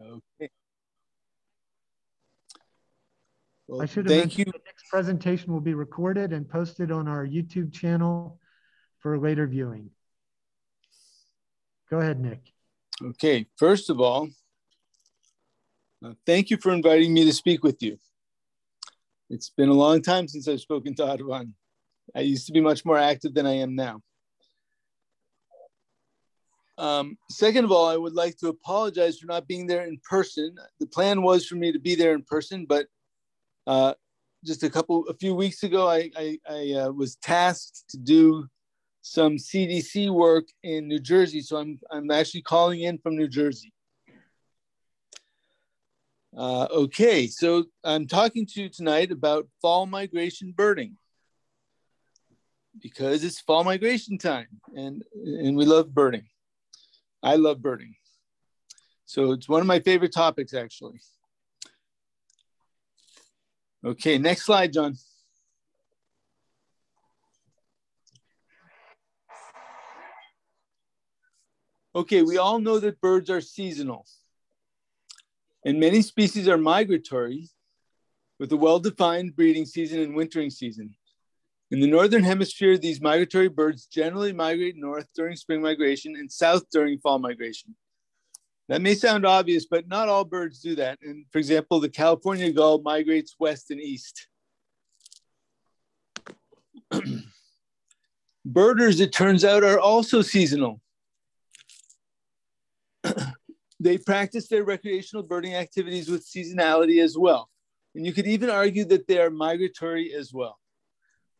Okay. Well, I should have thank you. the next presentation will be recorded and posted on our YouTube channel for later viewing. Go ahead, Nick. Okay, first of all, uh, thank you for inviting me to speak with you. It's been a long time since I've spoken to Audubon. I used to be much more active than I am now. Um, second of all, I would like to apologize for not being there in person. The plan was for me to be there in person, but uh, just a couple, a few weeks ago, I, I, I uh, was tasked to do some CDC work in New Jersey. So I'm, I'm actually calling in from New Jersey. Uh, okay, so I'm talking to you tonight about fall migration birding because it's fall migration time and, and we love birding. I love birding. So it's one of my favorite topics, actually. Okay, next slide, John. Okay, we all know that birds are seasonal. And many species are migratory with a well-defined breeding season and wintering season. In the Northern hemisphere, these migratory birds generally migrate north during spring migration and south during fall migration. That may sound obvious, but not all birds do that. And for example, the California gull migrates west and east. Birders, it turns out, are also seasonal. they practice their recreational birding activities with seasonality as well. And you could even argue that they are migratory as well.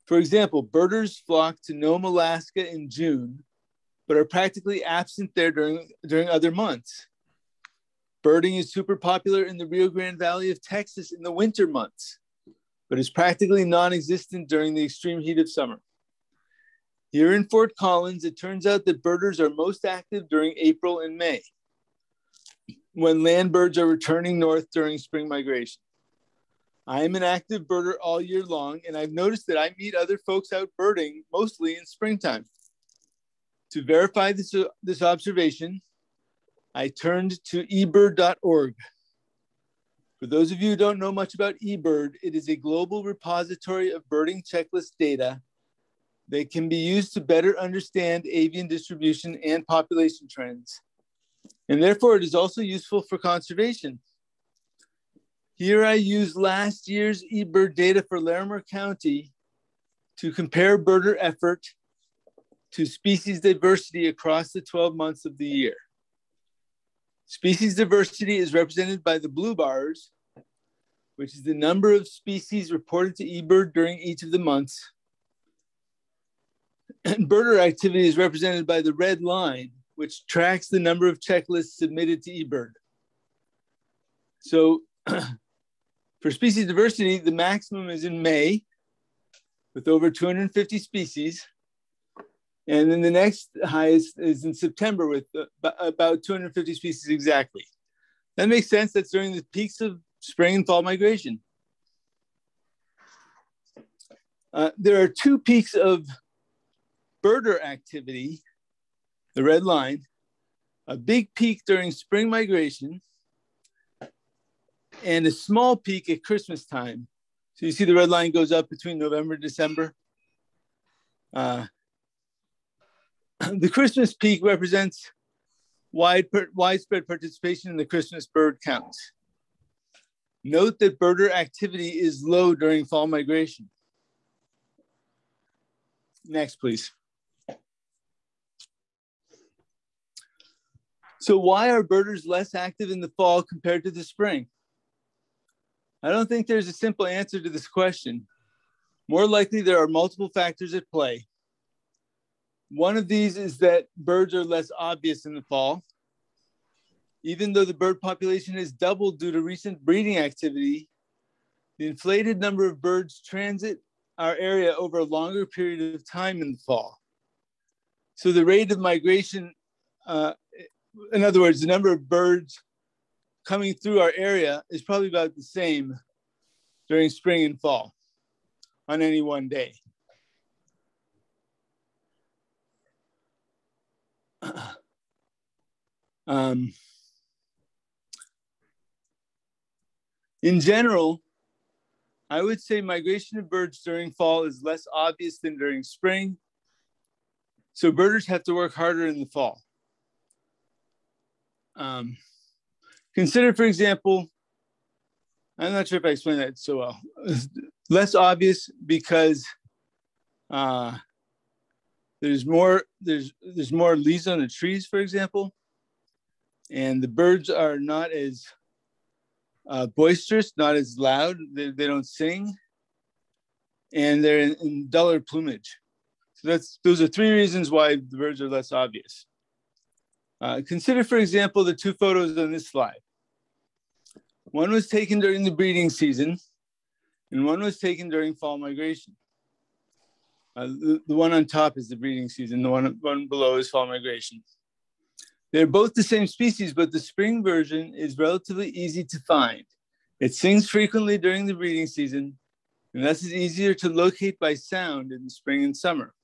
For example, birders flock to Nome, Alaska in June, but are practically absent there during, during other months. Birding is super popular in the Rio Grande Valley of Texas in the winter months, but is practically non-existent during the extreme heat of summer. Here in Fort Collins, it turns out that birders are most active during April and May, when land birds are returning north during spring migration. I am an active birder all year long, and I've noticed that I meet other folks out birding mostly in springtime. To verify this, uh, this observation, I turned to eBird.org. For those of you who don't know much about eBird, it is a global repository of birding checklist data that can be used to better understand avian distribution and population trends. And therefore, it is also useful for conservation. Here I use last year's eBird data for Larimer County to compare birder effort to species diversity across the 12 months of the year. Species diversity is represented by the blue bars, which is the number of species reported to eBird during each of the months. And birder activity is represented by the red line, which tracks the number of checklists submitted to eBird. So for species diversity, the maximum is in May with over 250 species. And then the next highest is in September with about 250 species exactly. That makes sense. That's during the peaks of spring and fall migration. Uh, there are two peaks of birder activity, the red line, a big peak during spring migration, and a small peak at Christmas time. So you see the red line goes up between November December. Uh, the Christmas peak represents wide, widespread participation in the Christmas bird count. Note that birder activity is low during fall migration. Next, please. So why are birders less active in the fall compared to the spring? I don't think there's a simple answer to this question. More likely, there are multiple factors at play. One of these is that birds are less obvious in the fall. Even though the bird population has doubled due to recent breeding activity, the inflated number of birds transit our area over a longer period of time in the fall. So the rate of migration, uh, in other words, the number of birds coming through our area is probably about the same during spring and fall on any one day. um, In general, I would say migration of birds during fall is less obvious than during spring. So birders have to work harder in the fall. Um, consider, for example, I'm not sure if I explained that so well. less obvious because uh, there's more there's there's more leaves on the trees, for example, and the birds are not as uh, boisterous, not as loud. They, they don't sing, and they're in, in duller plumage. So that's those are three reasons why the birds are less obvious. Uh, consider, for example, the two photos on this slide. One was taken during the breeding season, and one was taken during fall migration. Uh, the, the, one on top is the breeding season, the one, one below is fall migration. They're both the same species, but the spring version is relatively easy to find. It sings frequently during the breeding season, and thus is easier to locate by sound in the spring and summer.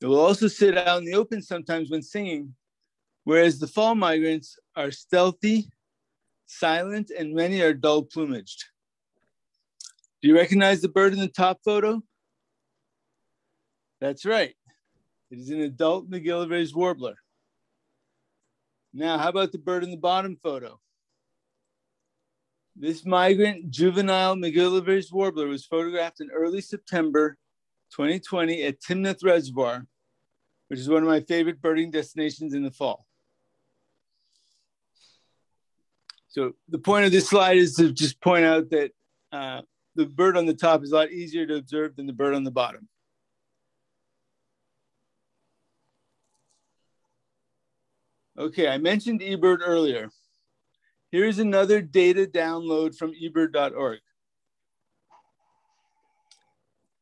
It will also sit out in the open sometimes when singing, whereas the fall migrants are stealthy, silent, and many are dull plumaged. Do you recognize the bird in the top photo? That's right. It is an adult McGillivray's warbler. Now, how about the bird in the bottom photo? This migrant juvenile McGillivray's warbler was photographed in early September 2020 at Timnath Reservoir, which is one of my favorite birding destinations in the fall. So the point of this slide is to just point out that uh, the bird on the top is a lot easier to observe than the bird on the bottom. Okay, I mentioned eBird earlier. Here's another data download from ebird.org.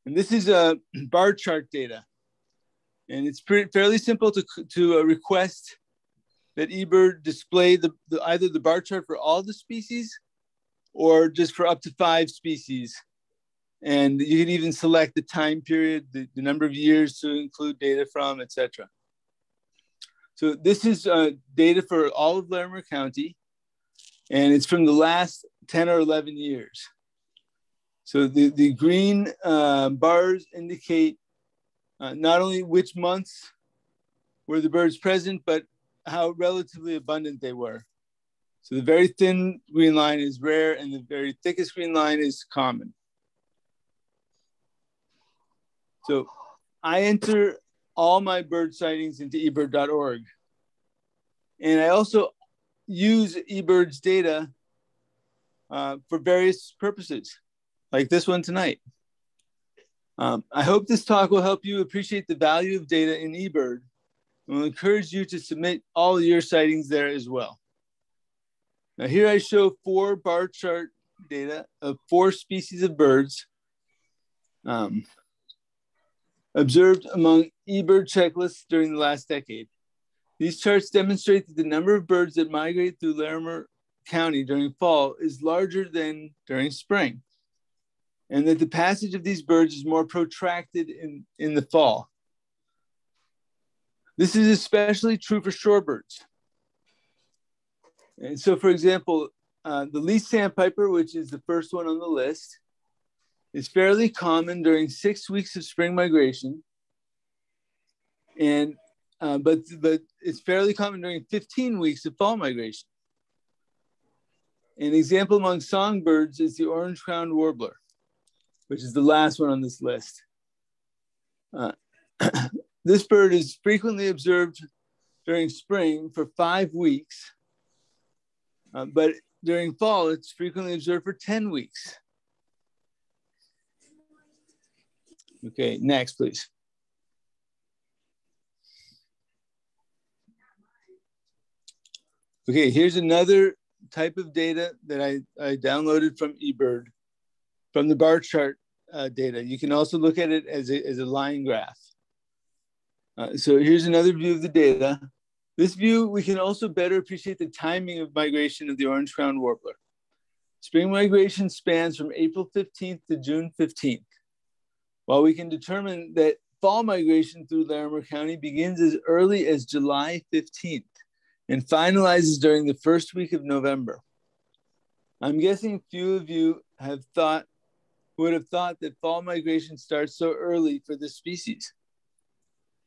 And this is a bar chart data. And it's pretty, fairly simple to, to uh, request that eBird display the, the, either the bar chart for all the species or just for up to five species. And you can even select the time period, the, the number of years to include data from, etc. So this is uh, data for all of Larimer County, and it's from the last 10 or 11 years. So the, the green uh, bars indicate uh, not only which months were the birds present, but how relatively abundant they were. So the very thin green line is rare and the very thickest green line is common. So I enter all my bird sightings into ebird.org. And I also use eBird's data uh, for various purposes, like this one tonight. Um, I hope this talk will help you appreciate the value of data in eBird will encourage you to submit all your sightings there as well. Now here I show four bar chart data of four species of birds um, observed among eBird checklists during the last decade. These charts demonstrate that the number of birds that migrate through Larimer County during fall is larger than during spring, and that the passage of these birds is more protracted in, in the fall. This is especially true for shorebirds. And so, for example, uh, the least sandpiper, which is the first one on the list, is fairly common during six weeks of spring migration. And uh, but but it's fairly common during 15 weeks of fall migration. An example among songbirds is the orange-crowned warbler, which is the last one on this list. Uh, this bird is frequently observed during spring for five weeks, uh, but during fall, it's frequently observed for 10 weeks. Okay, next, please. Okay, here's another type of data that I, I downloaded from eBird, from the bar chart uh, data. You can also look at it as a, as a line graph. Uh, so here's another view of the data. This view, we can also better appreciate the timing of migration of the orange crowned warbler. Spring migration spans from April 15th to June 15th, while we can determine that fall migration through Larimer County begins as early as July 15th and finalizes during the first week of November. I'm guessing few of you have thought, would have thought that fall migration starts so early for this species.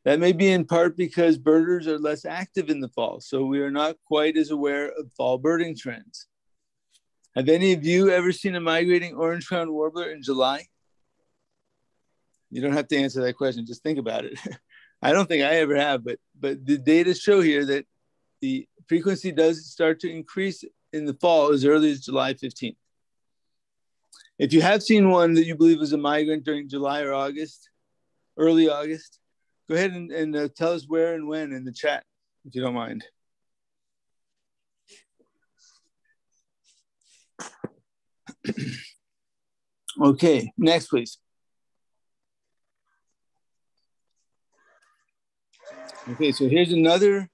That may be in part because birders are less active in the fall, so we are not quite as aware of fall birding trends. Have any of you ever seen a migrating orange crowned warbler in July? You don't have to answer that question, just think about it. I don't think I ever have, but but the data show here that the frequency does start to increase in the fall as early as July 15th. If you have seen one that you believe was a migrant during July or August, early August, go ahead and, and uh, tell us where and when in the chat, if you don't mind. okay, next, please. Okay, so here's another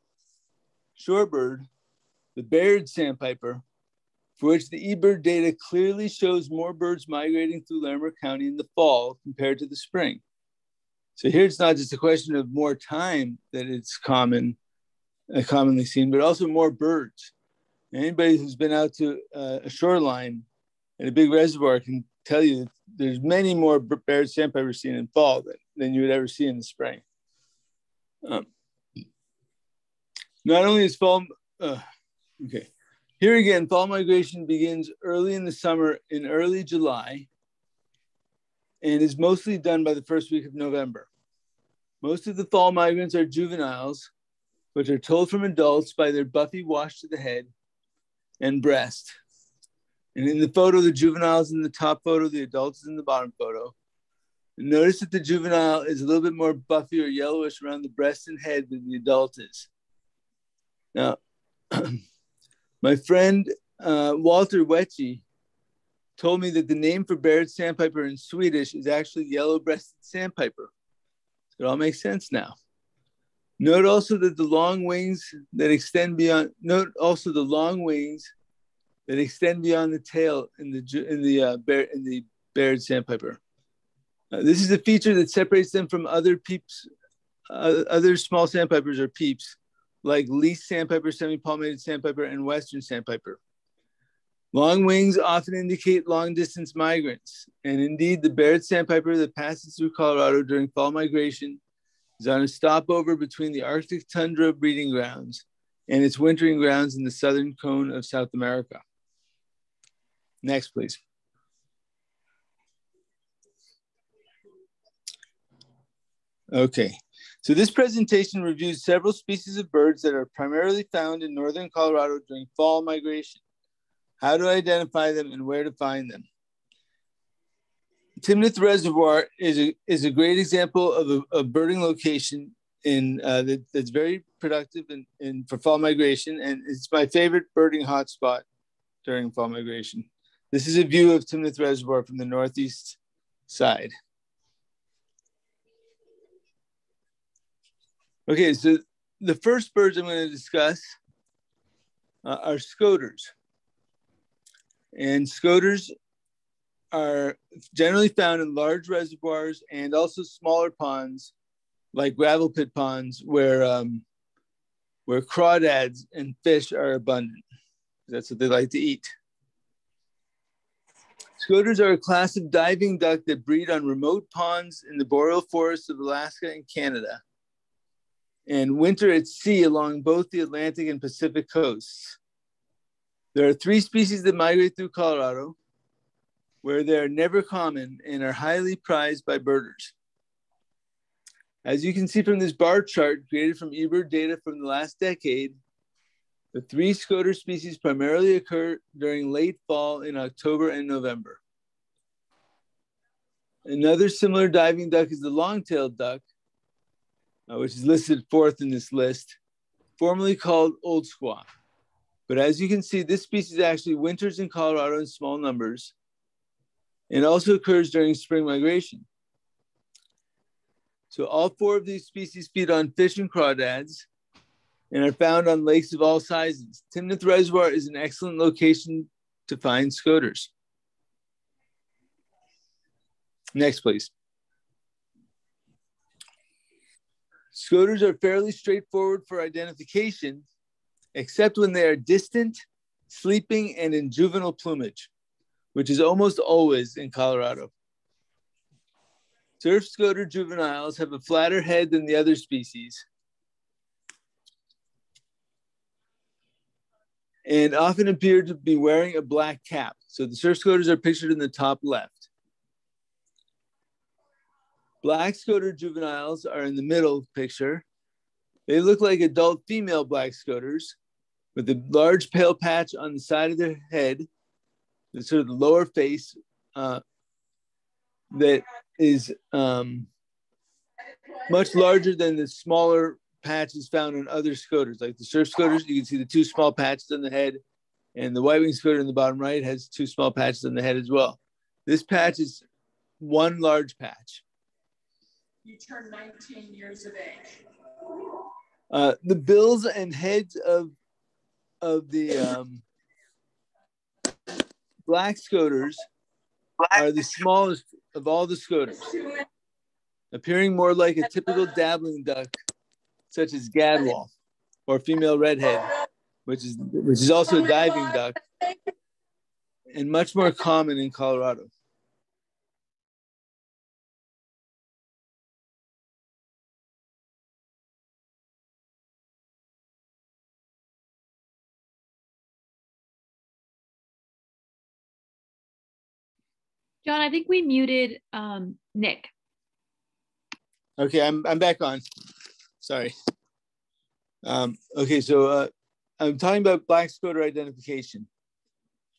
shorebird, the Baird sandpiper, for which the eBird data clearly shows more birds migrating through Larimer County in the fall compared to the spring. So here it's not just a question of more time that it's common, uh, commonly seen, but also more birds. Anybody who's been out to uh, a shoreline and a big reservoir can tell you that there's many more Baird sandpipers seen in fall than, than you would ever see in the spring. Um, not only is fall, uh, okay, here again, fall migration begins early in the summer in early July and is mostly done by the first week of November. Most of the fall migrants are juveniles, which are told from adults by their buffy wash to the head and breast. And in the photo, the juveniles in the top photo, the adults in the bottom photo. notice that the juvenile is a little bit more buffy or yellowish around the breast and head than the adult is. Now, my friend uh, Walter Wetchy told me that the name for Baird sandpiper in Swedish is actually yellow-breasted sandpiper. It all makes sense now. Note also that the long wings that extend beyond. Note also the long wings that extend beyond the tail in the in the uh, bear in the Baird sandpiper. Uh, this is a feature that separates them from other peeps, uh, other small sandpipers or peeps like least sandpiper, semi-palmated sandpiper, and western sandpiper. Long wings often indicate long distance migrants, and indeed the Baird sandpiper that passes through Colorado during fall migration is on a stopover between the Arctic tundra breeding grounds and its wintering grounds in the southern cone of South America. Next, please. Okay, so this presentation reviews several species of birds that are primarily found in northern Colorado during fall migration, how to identify them and where to find them. Timnath Reservoir is a, is a great example of a, a birding location in uh, that, that's very productive in, in, for fall migration, and it's my favorite birding hotspot during fall migration. This is a view of Timnath Reservoir from the northeast side. Okay, so the first birds I'm going to discuss uh, are scoters. And scoters are generally found in large reservoirs and also smaller ponds, like gravel pit ponds, where um, where crawdads and fish are abundant. That's what they like to eat. Scoters are a class of diving duck that breed on remote ponds in the boreal forests of Alaska and Canada and winter at sea along both the Atlantic and Pacific coasts. There are three species that migrate through Colorado, where they are never common and are highly prized by birders. As you can see from this bar chart created from eBird data from the last decade, the three scoter species primarily occur during late fall in October and November. Another similar diving duck is the long-tailed duck, uh, which is listed fourth in this list, formerly called old squaw. But as you can see, this species actually winters in Colorado in small numbers and also occurs during spring migration. So all four of these species feed on fish and crawdads and are found on lakes of all sizes. Timnath Reservoir is an excellent location to find scoters. Next, please. Scoters are fairly straightforward for identification, except when they are distant, sleeping, and in juvenile plumage, which is almost always in Colorado. Surf scoter juveniles have a flatter head than the other species and often appear to be wearing a black cap. So the surf scoters are pictured in the top left. Black scoter juveniles are in the middle picture. They look like adult female black scoters with a large pale patch on the side of their head, the sort of the lower face uh, that is um, much larger than the smaller patches found on other scoters, like the surf scoters. You can see the two small patches on the head, and the white wing scoter in the bottom right has two small patches on the head as well. This patch is one large patch. You turn 19 years of age. Uh, the bills and heads of of the um, black scoters are the smallest of all the scoters, appearing more like a typical dabbling duck such as gadwall or female redhead, which is which is also a diving duck, and much more common in Colorado. John, I think we muted um, Nick. Okay, I'm, I'm back on. Sorry. Um, okay, so uh, I'm talking about black scoter identification.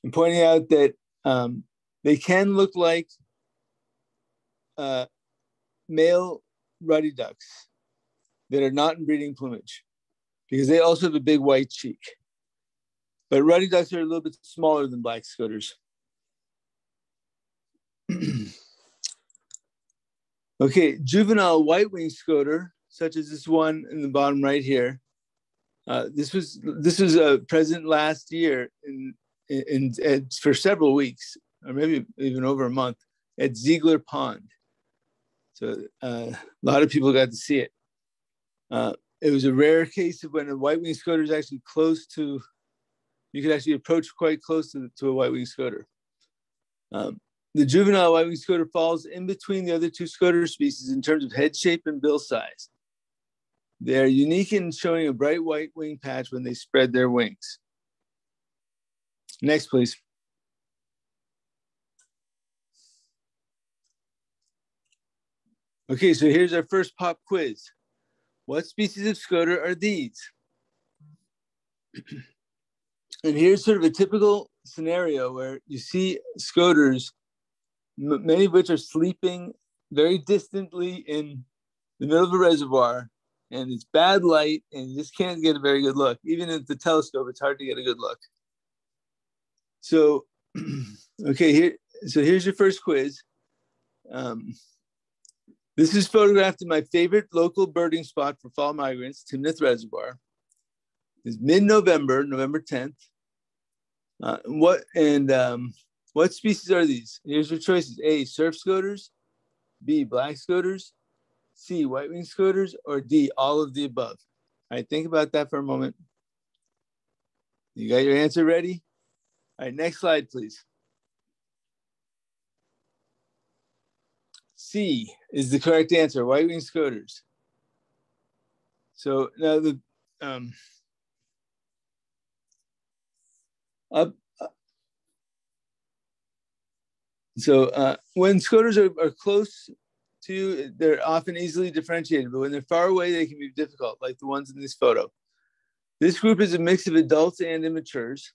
I'm pointing out that um, they can look like uh, male ruddy ducks that are not in breeding plumage because they also have a big white cheek. But ruddy ducks are a little bit smaller than black scoters. okay, juvenile white winged scoter such as this one in the bottom right here. Uh, this was this was uh, present last year in, in, in, for several weeks, or maybe even over a month, at Ziegler Pond. So uh, a lot of people got to see it. Uh, it was a rare case of when a white wing scoter is actually close to, you could actually approach quite close to, to a white wing scoter. Um, the juvenile white-winged scoter falls in between the other two scoter species in terms of head shape and bill size. They're unique in showing a bright white wing patch when they spread their wings. Next, please. Okay, so here's our first pop quiz. What species of scoter are these? and here's sort of a typical scenario where you see scoters, many of which are sleeping very distantly in the middle of a reservoir and it's bad light and you just can't get a very good look. Even at the telescope, it's hard to get a good look. So, okay, here, so here's your first quiz. Um, this is photographed in my favorite local birding spot for fall migrants, Timnath Reservoir. It's mid-November, November 10th. Uh, what and um, what species are these? Here's your choices: A. Surf scoters, B. Black scoters, C, white wing scoters, or D, all of the above? All right, think about that for a moment. You got your answer ready? All right, next slide, please. C is the correct answer, white wing scoters. So now the um, up, uh, so uh, when scoters are, are close Two, they're often easily differentiated, but when they're far away, they can be difficult, like the ones in this photo. This group is a mix of adults and immatures.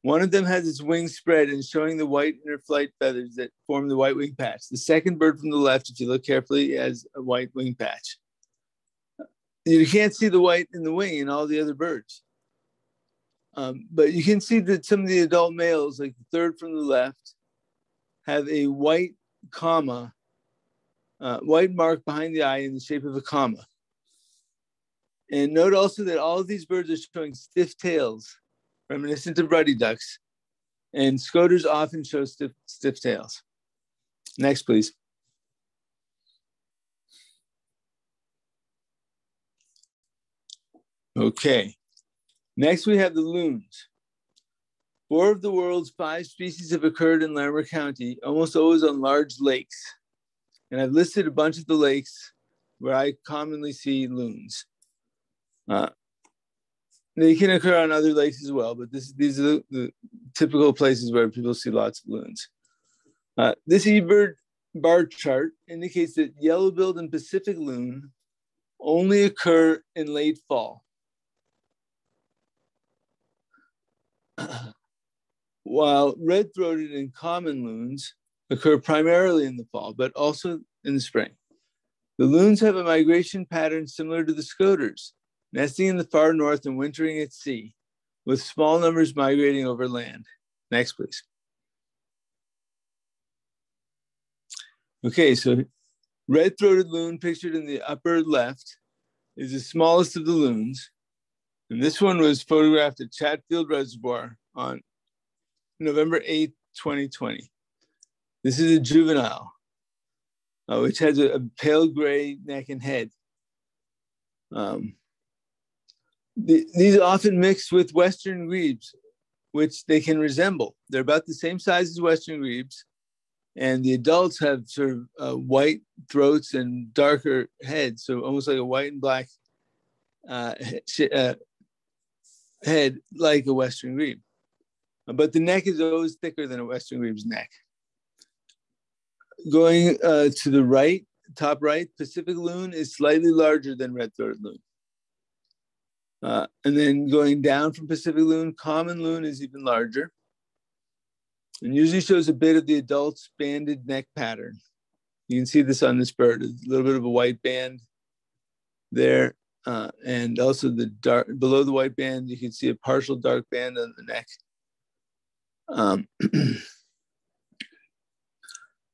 One of them has its wings spread and showing the white inner flight feathers that form the white wing patch. The second bird from the left, if you look carefully, has a white wing patch. You can't see the white in the wing in all the other birds. Um, but you can see that some of the adult males, like the third from the left, have a white comma uh, white mark behind the eye in the shape of a comma. And note also that all of these birds are showing stiff tails, reminiscent of ruddy ducks, and scoters often show stiff, stiff tails. Next, please. Okay. Next, we have the loons. Four of the world's five species have occurred in Larimer County, almost always on large lakes. And I've listed a bunch of the lakes where I commonly see loons. Uh, they can occur on other lakes as well, but this, these are the, the typical places where people see lots of loons. Uh, this eBird bar chart indicates that yellow-billed and Pacific loon only occur in late fall. While red-throated and common loons occur primarily in the fall, but also in the spring. The loons have a migration pattern similar to the scoters, nesting in the far north and wintering at sea, with small numbers migrating over land. Next, please. Okay, so red-throated loon pictured in the upper left is the smallest of the loons. And this one was photographed at Chatfield Reservoir on November 8, 2020. This is a juvenile, uh, which has a, a, pale gray neck and head. Um, the, these are often mixed with Western grebes, which they can resemble. They're about the same size as Western grebes, and the adults have sort of uh, white throats and darker heads, so almost like a white and black uh, uh, head, like a Western grebe. But the neck is always thicker than a Western grebe's neck. Going uh, to the right, top right, Pacific loon is slightly larger than red-throated loon. Uh, and then going down from Pacific loon, common loon is even larger and usually shows a bit of the adult's banded neck pattern. You can see this on this bird, a little bit of a white band there. Uh, and also the dark below the white band, you can see a partial dark band on the neck. Um,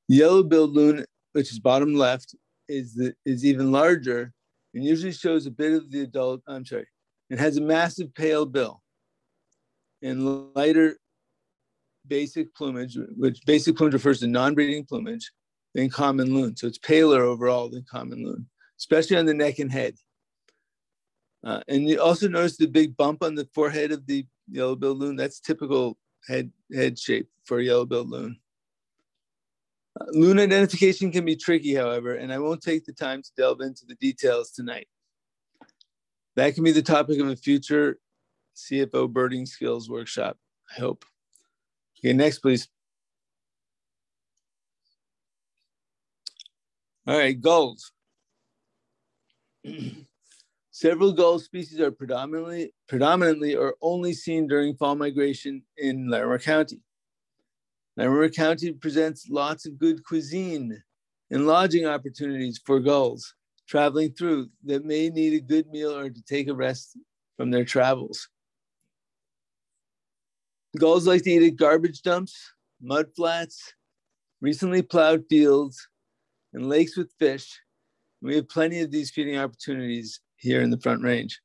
Yellow-billed loon, which is bottom left, is the, is even larger and usually shows a bit of the adult. I'm sorry, it has a massive pale bill and lighter basic plumage, which basic plumage refers to non-breeding plumage, than common loon. So it's paler overall than common loon, especially on the neck and head. Uh, and you also notice the big bump on the forehead of the yellow-billed loon. That's typical head, head shape for a yellow-billed loon. Uh, loon identification can be tricky, however, and I won't take the time to delve into the details tonight. That can be the topic of a future CFO birding skills workshop, I hope. Okay, next, please. All right, gulls. Several gull species are predominantly, predominantly or only seen during fall migration in Larimer County. Larimer County presents lots of good cuisine and lodging opportunities for gulls traveling through that may need a good meal or to take a rest from their travels. Gulls like to eat at garbage dumps, mud flats, recently plowed fields, and lakes with fish. We have plenty of these feeding opportunities here in the Front Range.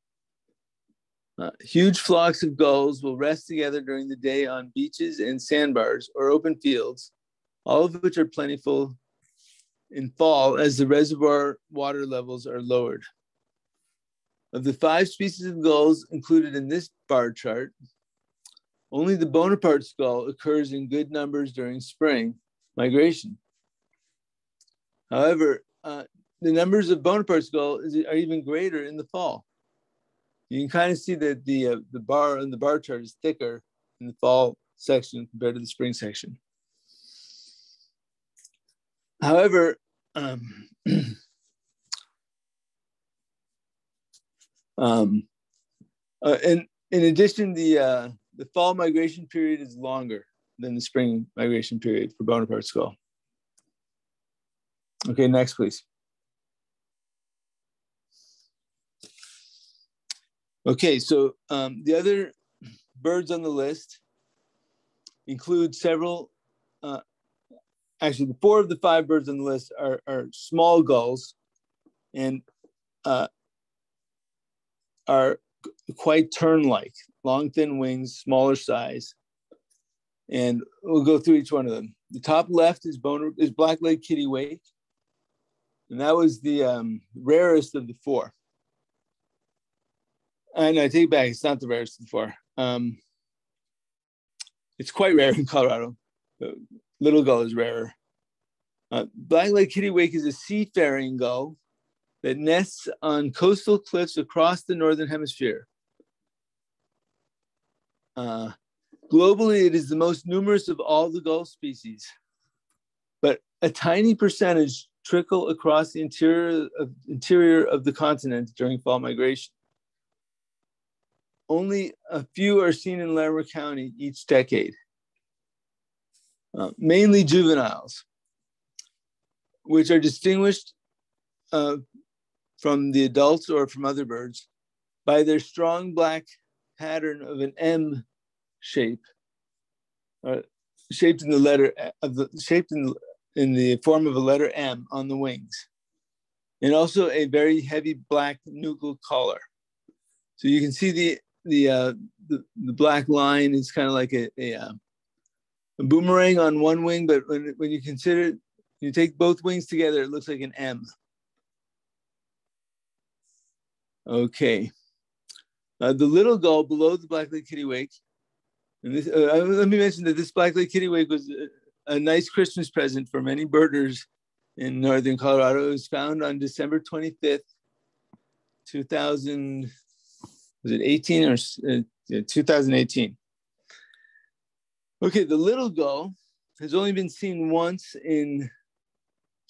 Uh, huge flocks of gulls will rest together during the day on beaches and sandbars or open fields, all of which are plentiful in fall as the reservoir water levels are lowered. Of the five species of gulls included in this bar chart, only the Bonaparte gull occurs in good numbers during spring migration. However, uh, the numbers of Bonaparte gull are even greater in the fall. You can kind of see that the, uh, the bar and the bar chart is thicker in the fall section compared to the spring section. However, um, um, uh, in, in addition, the, uh, the fall migration period is longer than the spring migration period for Bonaparte gull. Okay, next, please. Okay, so um, the other birds on the list include several, uh, actually the four of the five birds on the list are, are small gulls and uh, are quite tern-like long, thin wings, smaller size. And we'll go through each one of them. The top left is bone is black-legged kittiwake, and that was the um, rarest of the four. And I take back, it's not the rarest of four. Um, it's quite rare in Colorado. Little gull is rarer. Uh, black-legged kittiwake is a seafaring gull that nests on coastal cliffs across the northern hemisphere. Uh, globally, it is the most numerous of all the gull species, but a tiny percentage trickle across the interior of, interior of the continent during fall migration. Only a few are seen in Larimer County each decade, uh, mainly juveniles, which are distinguished uh, from the adults or from other birds by their strong black pattern of an M shape, uh, shaped in the letter of the shaped in in the form of a letter M on the wings, and also a very heavy black nuchal collar. So you can see the the uh, the, the black line is kind of like a, a, uh, a boomerang on one wing, but when when you consider you take both wings together, it looks like an M. Okay. Uh, the little gull below the black-legged kittiwake, and this, uh, let me mention that this black-legged kittiwake was a, a, nice Christmas present for many birders in northern Colorado. It was found on December 25th, 2000, was it 18 or uh, 2018? Okay, the little gull has only been seen once in,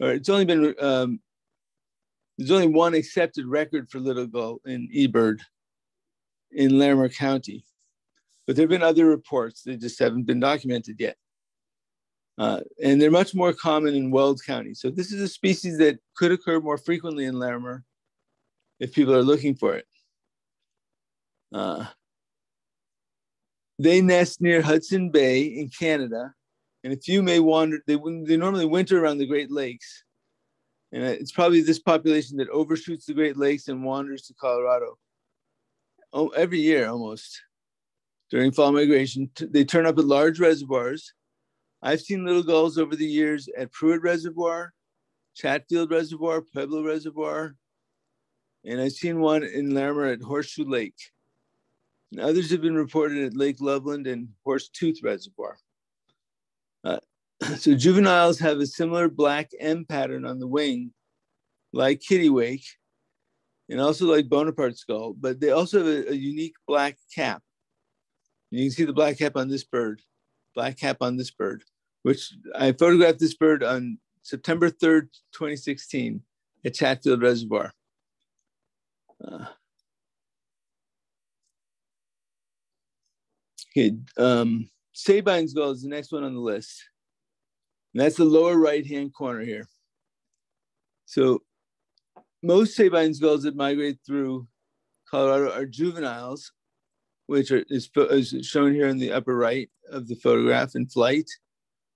or it's only been um, there's only one accepted record for little gull in eBird in Larimer County, but there have been other reports. that just haven't been documented yet. Uh, and they're much more common in Weld County. So this is a species that could occur more frequently in Larimer if people are looking for it. Uh, they nest near Hudson Bay in Canada, and a few may wander. They, they normally winter around the Great Lakes, and it's probably this population that overshoots the Great Lakes and wanders to Colorado oh, every year almost during fall migration. They turn up at large reservoirs. I've seen little gulls over the years at Prewitt Reservoir, Chatfield Reservoir, Pueblo Reservoir, and I've seen one in Larimer at Horseshoe Lake. And others have been reported at Lake Loveland and Horsetooth Reservoir. Uh, so juveniles have a similar black M pattern on the wing, like kittiwake, and also like Bonaparte gull, but they also have a, a unique black cap. You can see the black cap on this bird, black cap on this bird, which I photographed this bird on September 3rd, 2016 at Chatfield Reservoir. Uh, okay, um, Sabine's gull is the next one on the list. And that's the lower right-hand corner here. So most Sabines gulls that migrate through Colorado are juveniles, which are, is, is, shown here in the upper right of the photograph in flight.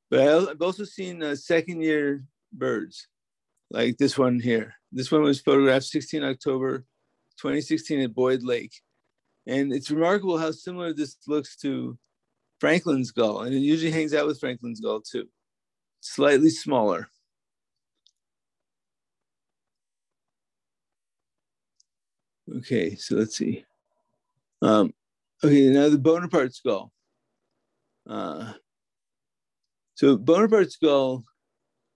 But I, have also seen uh, second year birds like this one here. This one was photographed 16 October 2016 at Boyd Lake. And it's remarkable how similar this looks to Franklin's gull. And it usually hangs out with Franklin's gull too slightly smaller. Okay, so let's see. Um, okay, now the Bonaparte gull. Uh, so Bonaparte's gull,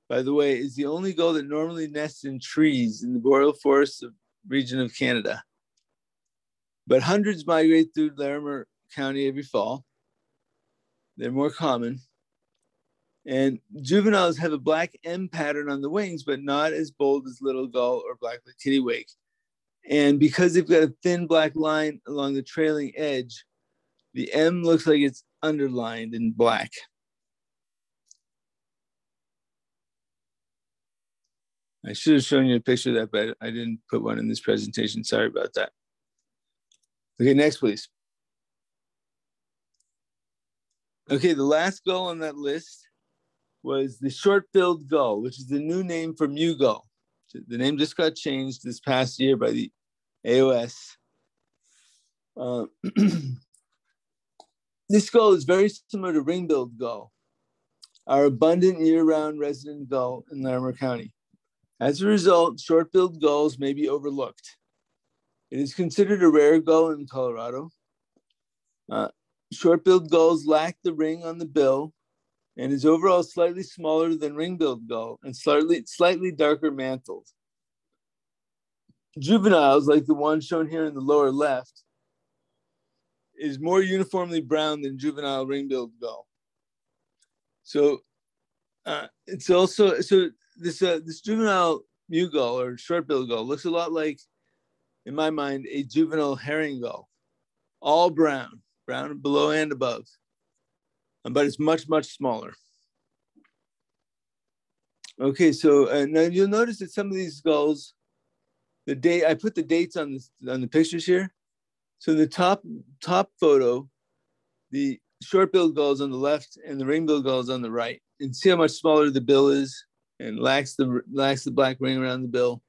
by the way, is the only gull that normally nests in trees in the boreal forests of region of Canada. But hundreds migrate through Larimer County every fall. They're more common. And juveniles have a black M pattern on the wings, but not as bold as little gull or black-legged kittiwake. And because they've got a thin black line along the trailing edge, the M looks like it's underlined in black. I should have shown you a picture of that, but I didn't put one in this presentation. Sorry about that. Okay, next, please. Okay, the last gull on that list was the short-billed gull, which is the new name for mew gull. The name just got changed this past year by the AOS. Uh, this gull is very similar to ring-billed gull, our abundant year-round resident gull in Larimer County. As a result, short-billed gulls may be overlooked. It is considered a rare gull in Colorado. Uh, short-billed gulls lack the ring on the bill and is overall slightly smaller than ring-billed gull and slightly, slightly darker mantled. Juveniles, like the one shown here in the lower left, is more uniformly brown than juvenile ring-billed gull. So uh, it's also so this uh, this juvenile mew gull or short-billed gull looks a lot like, in my mind, a juvenile herring gull, all brown, brown below and above, but it's much much smaller. Okay, so uh, now you'll notice that some of these gulls, the date I put the dates on the on the pictures here. So the top top photo, the short-billed gulls on the left and the ring-billed gulls on the right, and see how much smaller the bill is and lacks the lacks the black ring around the bill.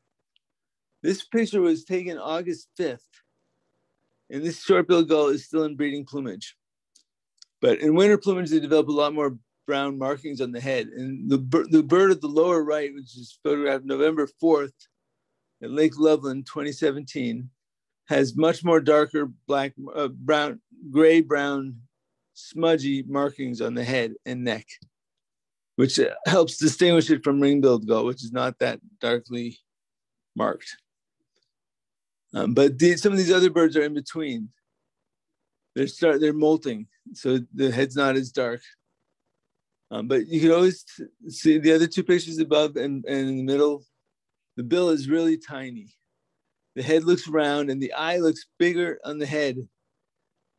This picture was taken August 5th, and this short-billed gull is still in breeding plumage. But in winter plumage, they develop a lot more brown markings on the head. And the, the bird at the lower right, which is photographed November 4th at Lake Loveland 2017, has much more darker black, uh, brown, gray brown, smudgy markings on the head and neck which helps distinguish it from ring-billed gull, which is not that darkly marked. Um, but the, some of these other birds are in between. They're start they're molting, so the head's not as dark. Um, but you can always see the other two pictures above and, and in the middle. The bill is really tiny. The head looks round and the eye looks bigger on the head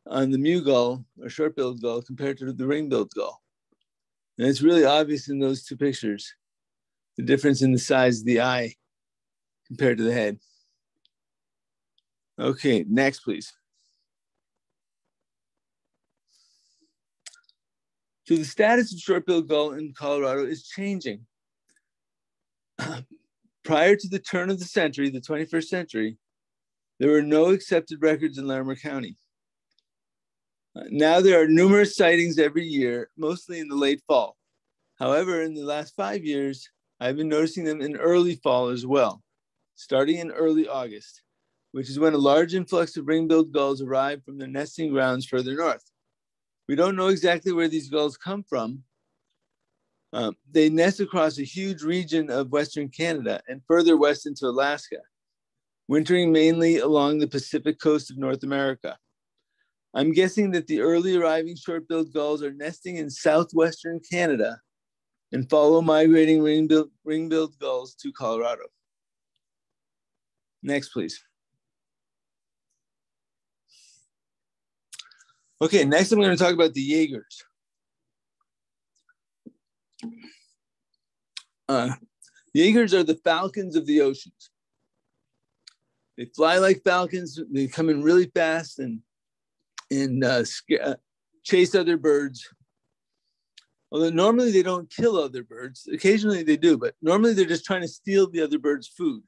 on the mew gull or short-billed gull compared to the ring-billed gull. And it's really obvious in those two pictures, the difference in the size of the eye compared to the head. Okay, next, please. So the status of short-billed gull in Colorado is changing. Prior to the turn of the century, the 21st century, there were no accepted records in Larimer County. Uh, now there are numerous sightings every year, mostly in the late fall. However, in the last five years, I've been noticing them in early fall as well, starting in early August, which is when a large influx of ring-billed gulls arrive from their nesting grounds further north. We don't know exactly where these gulls come from. Um, they nest across a huge region of Western Canada and further west into Alaska, wintering mainly along the Pacific coast of North America. I'm guessing that the early arriving short-billed gulls are nesting in southwestern Canada and follow migrating ring-billed, ring-billed gulls to Colorado. Next, please. Okay, next I'm going to talk about the Jaegers. Uh, Jaegers are the falcons of the oceans. They fly like falcons. They come in really fast and and uh, uh, chase other birds. Although normally they don't kill other birds, occasionally they do, but normally they're just trying to steal the other bird's food.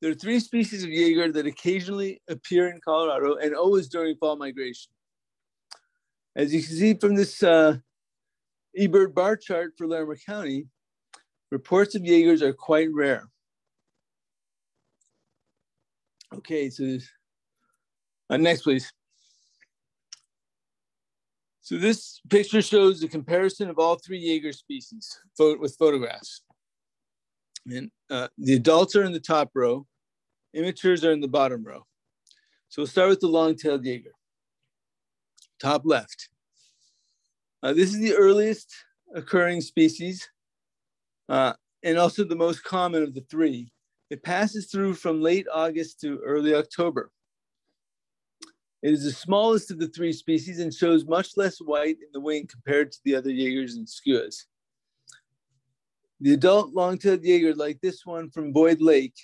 There are three species of Jaeger that occasionally appear in Colorado and always during fall migration. As you can see from this uh, eBird bar chart for Larimer County, reports of Jaegers are quite rare. Okay, so uh, next, please. So this picture shows the comparison of all three Jaeger species with photographs. And uh, the adults are in the top row, immatures are in the bottom row. So we'll start with the long-tailed Jaeger. Top left. Uh, this is the earliest occurring species uh, and also the most common of the three. It passes through from late August to early October. It is the smallest of the three species and shows much less white in the wing compared to the other Jaegers and skuas. The adult long-tailed Jaeger, like this one from Boyd Lake,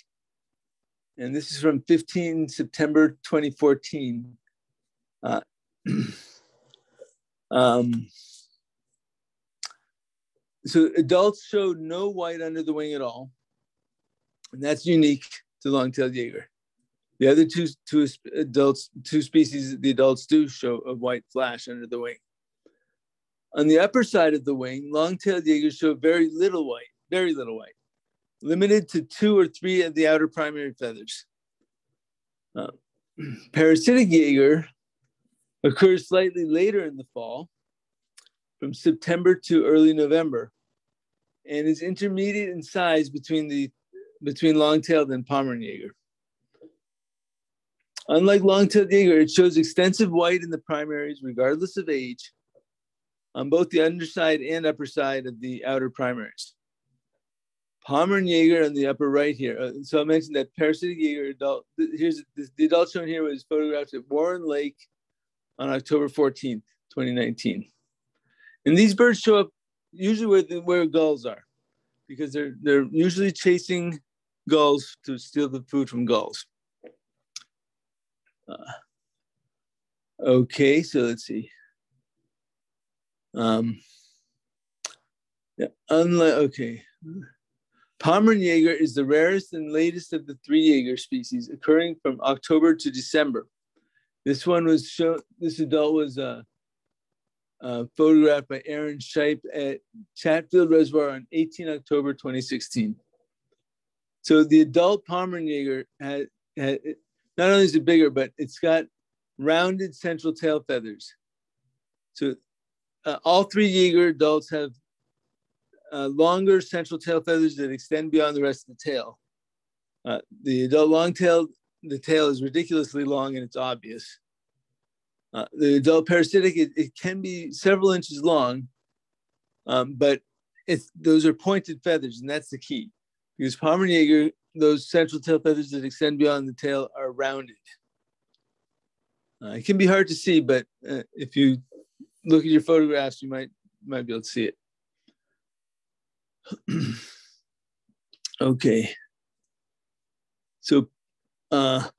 and this is from 15 September 2014. Uh, um, so adults showed no white under the wing at all, and that's unique to long-tailed Jaeger. The other two, two adults, two species, the adults do show a white flash under the wing. On the upper side of the wing, long-tailed Jaegers show very little white, very little white, limited to two or three of the outer primary feathers. Uh, parasitic Jaeger occurs slightly later in the fall, from September to early November, and is intermediate in size between the between long-tailed and Pomarine Jaeger. Unlike long-tailed Jaeger, it shows extensive white in the primaries, regardless of age, on both the underside and upper side of the outer primaries. Pomarine Jaeger on the upper right here. Uh, so I mentioned that parasitic Jaeger adult. Here's the, adult shown here was photographed at Warren Lake on October 14th, 2019. And these birds show up usually where, the, where gulls are because they're, they're usually chasing gulls to steal the food from gulls. Uh, okay, so let's see. Um, yeah, unlike, okay. Pomarine Jaeger is the rarest and latest of the three Jaeger species, occurring from October to December. This one was shown, this adult was uh, uh, photographed by Aaron Scheip at Chatfield Reservoir on 18 October 2016. So the adult Pomarine Jaeger had, had not only is it bigger, but it's got rounded central tail feathers. So uh, all three Jaeger adults have uh, longer central tail feathers that extend beyond the rest of the tail. Uh, the adult long-tailed, the tail is ridiculously long and it's obvious. Uh, the adult parasitic, it, it, can be several inches long, um, but it's, those are pointed feathers, and that's the key. Because Pomarine Jaeger, those central tail feathers that extend beyond the tail are rounded. Uh, it can be hard to see, but uh, if you look at your photographs, you might might be able to see it. okay. So, uh,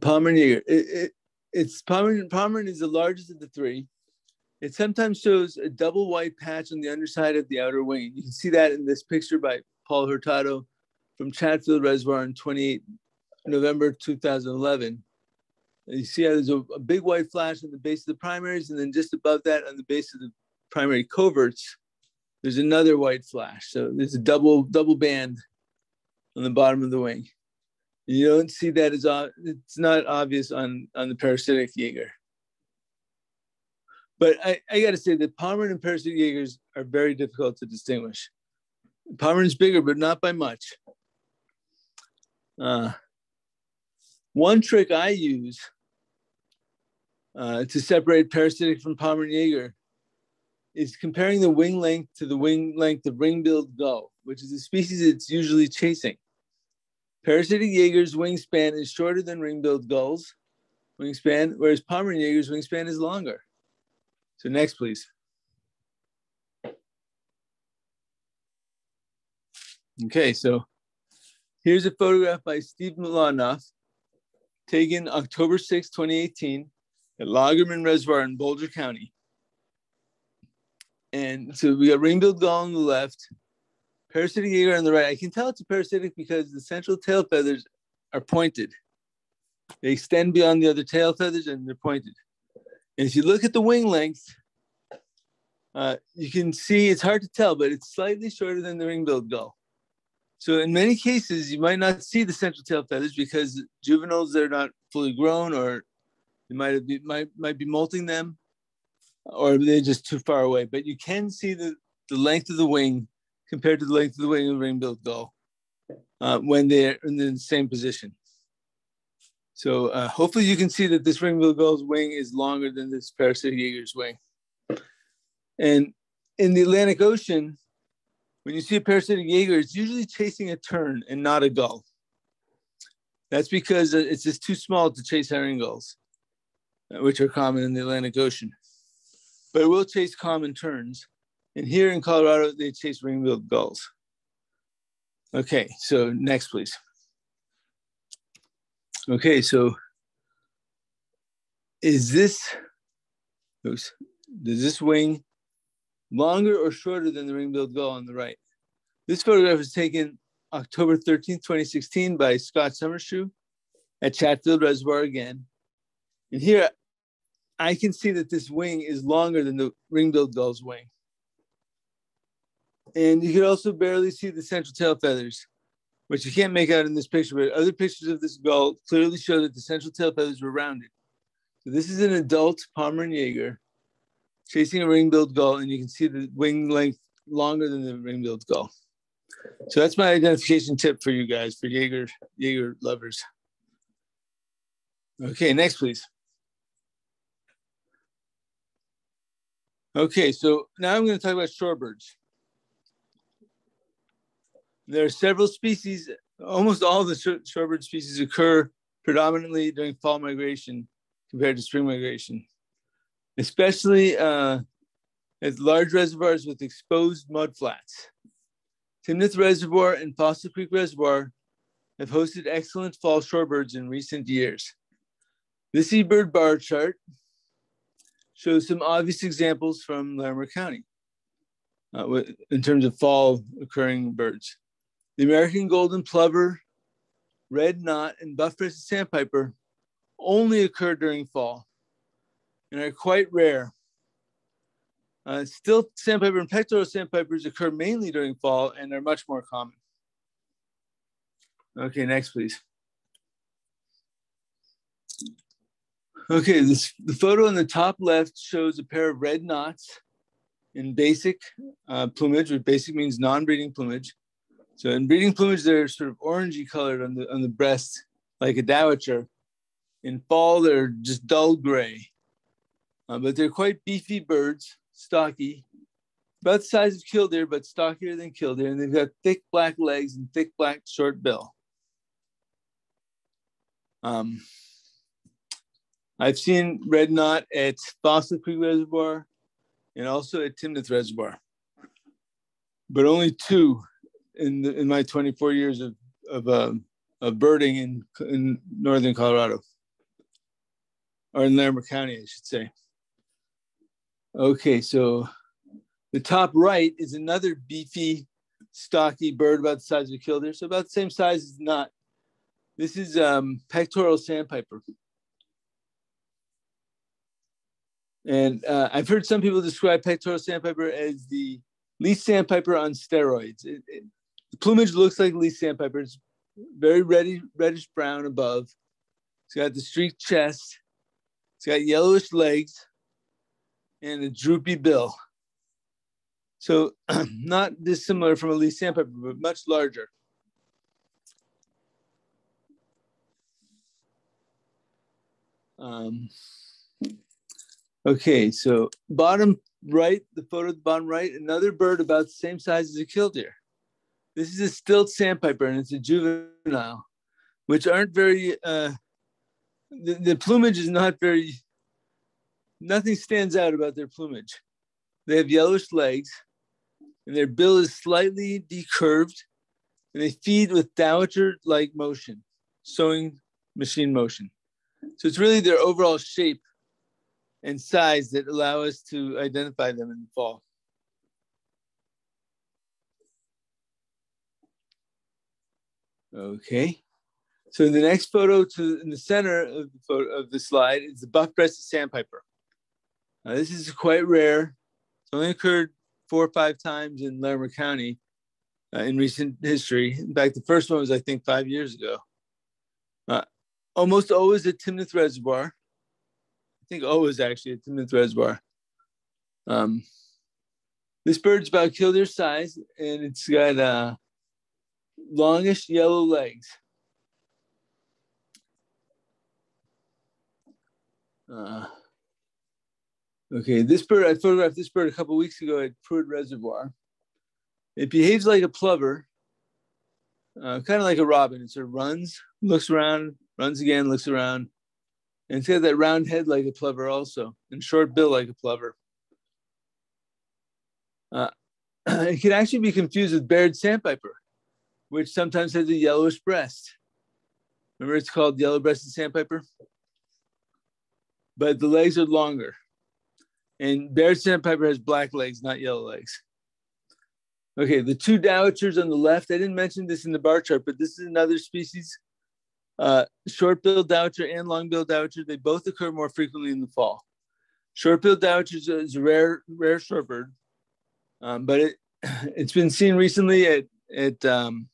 Pomarine, it, it, it's Pomarine, Pomarine is the largest of the three. It sometimes shows a double white patch on the underside of the outer wing. You can see that in this picture by Paul Hurtado from Chatfield Reservoir in 28 November 2011. You see how there's a, a, big white flash on the base of the primaries, and then just above that on the base of the primary coverts, there's another white flash. So there's a double double band on the bottom of the wing. You don't see that as it's not obvious on on the parasitic Jaeger. But I, I got to say that Pomarine and parasitic Jaegers are very difficult to distinguish. Pomarine's bigger, but not by much. Uh, one trick I use uh, to separate parasitic from Pomarine Jaeger is comparing the wing length to the wing length of ring-billed gull, which is a species it's usually chasing. Parasitic Jaeger's wingspan is shorter than ring-billed gulls wingspan, whereas Pomarine Jaeger's wingspan is longer. So next, please. Okay, so here's a photograph by Steve Mlodinow, taken October 6, 2018, at Lagerman Reservoir in Boulder County. And so we got ring-billed gull on the left, parasitic Jaeger on the right. I can tell it's a parasitic because the central tail feathers are pointed. They extend beyond the other tail feathers and they're pointed. And if you look at the wing length, uh, you can see it's hard to tell, but it's slightly shorter than the ring-billed gull. So in many cases, you might not see the central tail feathers because juveniles they're not fully grown, or you might be might might be molting them, or they're just too far away. But you can see the, the length of the wing compared to the length of the wing of the ring-billed gull uh, when they're in the same position. So uh, hopefully you can see that this ring-billed gull's wing is longer than this parasitic Jaeger's wing. And in the Atlantic Ocean, when you see a parasitic Jaeger, it's usually chasing a tern and not a gull. That's because it's just too small to chase herring gulls, uh, Uh, which are common in the Atlantic Ocean. But it will chase common terns. And here in Colorado, they chase ring-billed gulls. Okay, so next, please. Okay, so is this, does this wing longer or shorter than the ring-billed gull on the right. This photograph was taken October 13th, 2016 by Scott Somershoe at Chatfield Reservoir again. And here I can see that this wing is longer than the ring-billed gull's wing. And you can also barely see the central tail feathers, which you can't make out in this picture, but other pictures of this gull clearly show that the central tail feathers were rounded. So this is an adult Pomarine Jaeger chasing a ring-billed gull, and you can see the wing length longer than the ring-billed gull. So that's my identification tip for you guys, for Jaeger, Jaeger lovers. Okay, next, please. Okay, so now I'm going to talk about shorebirds. There are several species, almost all the shorebird species occur predominantly during fall migration compared to spring migration, especially uh, at large reservoirs with exposed mud flats. Timnath Reservoir and Fossil Creek Reservoir have hosted excellent fall shorebirds in recent years. This eBird bar chart shows some obvious examples from Larimer County uh, in terms of fall occurring birds. The American golden plover, red knot, and buff-breasted sandpiper only occur during fall and are quite rare. Uh, stilt, sandpiper and pectoral sandpipers occur mainly during fall and are much more common. Okay, next, please. Okay, this, the photo on the top left shows a pair of red knots in basic uh, plumage, which basic means non-breeding plumage. So in breeding plumage, they're sort of orangey colored on the on the breast, like a dowitcher. In fall, they're just dull gray. Uh, but they're quite beefy birds, stocky, about the size of killdeer, but stockier than killdeer, and they've got thick black legs and thick black short bill. Um, I've seen red knot at Fossil Creek Reservoir and also at Timnath Reservoir, but only two in the, in my 24 years of of, um, of birding in in northern Colorado, or in Larimer County, I should say. Okay, so the top right is another beefy, stocky bird about the size of a killdeer, so about the same size as knot. This is um, pectoral sandpiper. And uh, I've heard some people describe pectoral sandpiper as the least sandpiper on steroids. It, it, the plumage looks like least sandpiper. It's very reddy, reddish brown above. It's got the streaked chest. It's got yellowish legs and a droopy bill. So not dissimilar from a least sandpiper, but much larger. Um, Okay, so bottom right, the photo at the bottom right, another bird about the same size as a killdeer. This is a stilt sandpiper and it's a juvenile, which aren't very, uh, the, the plumage is not very, nothing stands out about their plumage. They have yellowish legs and their bill is slightly decurved and they feed with dowitcher-like motion, sewing machine motion. So it's really their overall shape and size that allow us to identify them in the fall. Okay. So in the next photo to in the center of the photo of the slide is the buff-breasted sandpiper. Now, this is quite rare. It's only occurred four or five times in Larimer County uh, in recent history. In fact, the first one was I think five years ago. Uh, almost always at Timnath Reservoir. I think O is actually a Timnath Reservoir. Um, this bird's about killdeer size and it's got uh, longish yellow legs. Uh, okay, this bird, I photographed this bird a couple weeks ago at Prewitt Reservoir. It behaves like a plover, uh, kind of like a robin. It sort of runs, looks around, runs again, looks around. And it's got that round head like a plover also, and short bill like a plover. Uh, it can actually be confused with Baird sandpiper, which sometimes has a yellowish breast. Remember, it's called yellow-breasted sandpiper? But the legs are longer. And Baird sandpiper has black legs, not yellow legs. Okay, the two dowitchers on the left, I didn't mention this in the bar chart, but this is another species uh, short-billed dowitcher and long-billed dowitcher, they both occur more frequently in the fall. Short-billed dowitcher is a rare, rare shorebird, um, but it, it's been seen recently at, at um,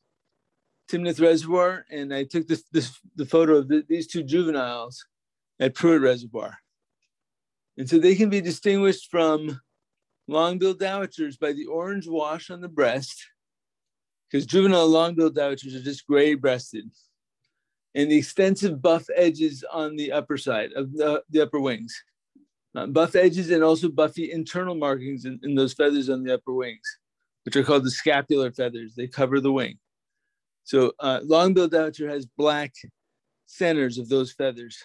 Timnath Reservoir, and I took this, this the photo of the, these two juveniles at Prewitt Reservoir. And so they can be distinguished from long-billed dowitchers by the orange wash on the breast, because juvenile long-billed dowitchers are just gray-breasted, and the extensive buff edges on the upper side of the, the upper wings. Uh, buff edges and also buffy internal markings in, in those feathers on the upper wings, which are called the scapular feathers. They cover the wing. So uh, long-billed dowitcher has black centers of those feathers.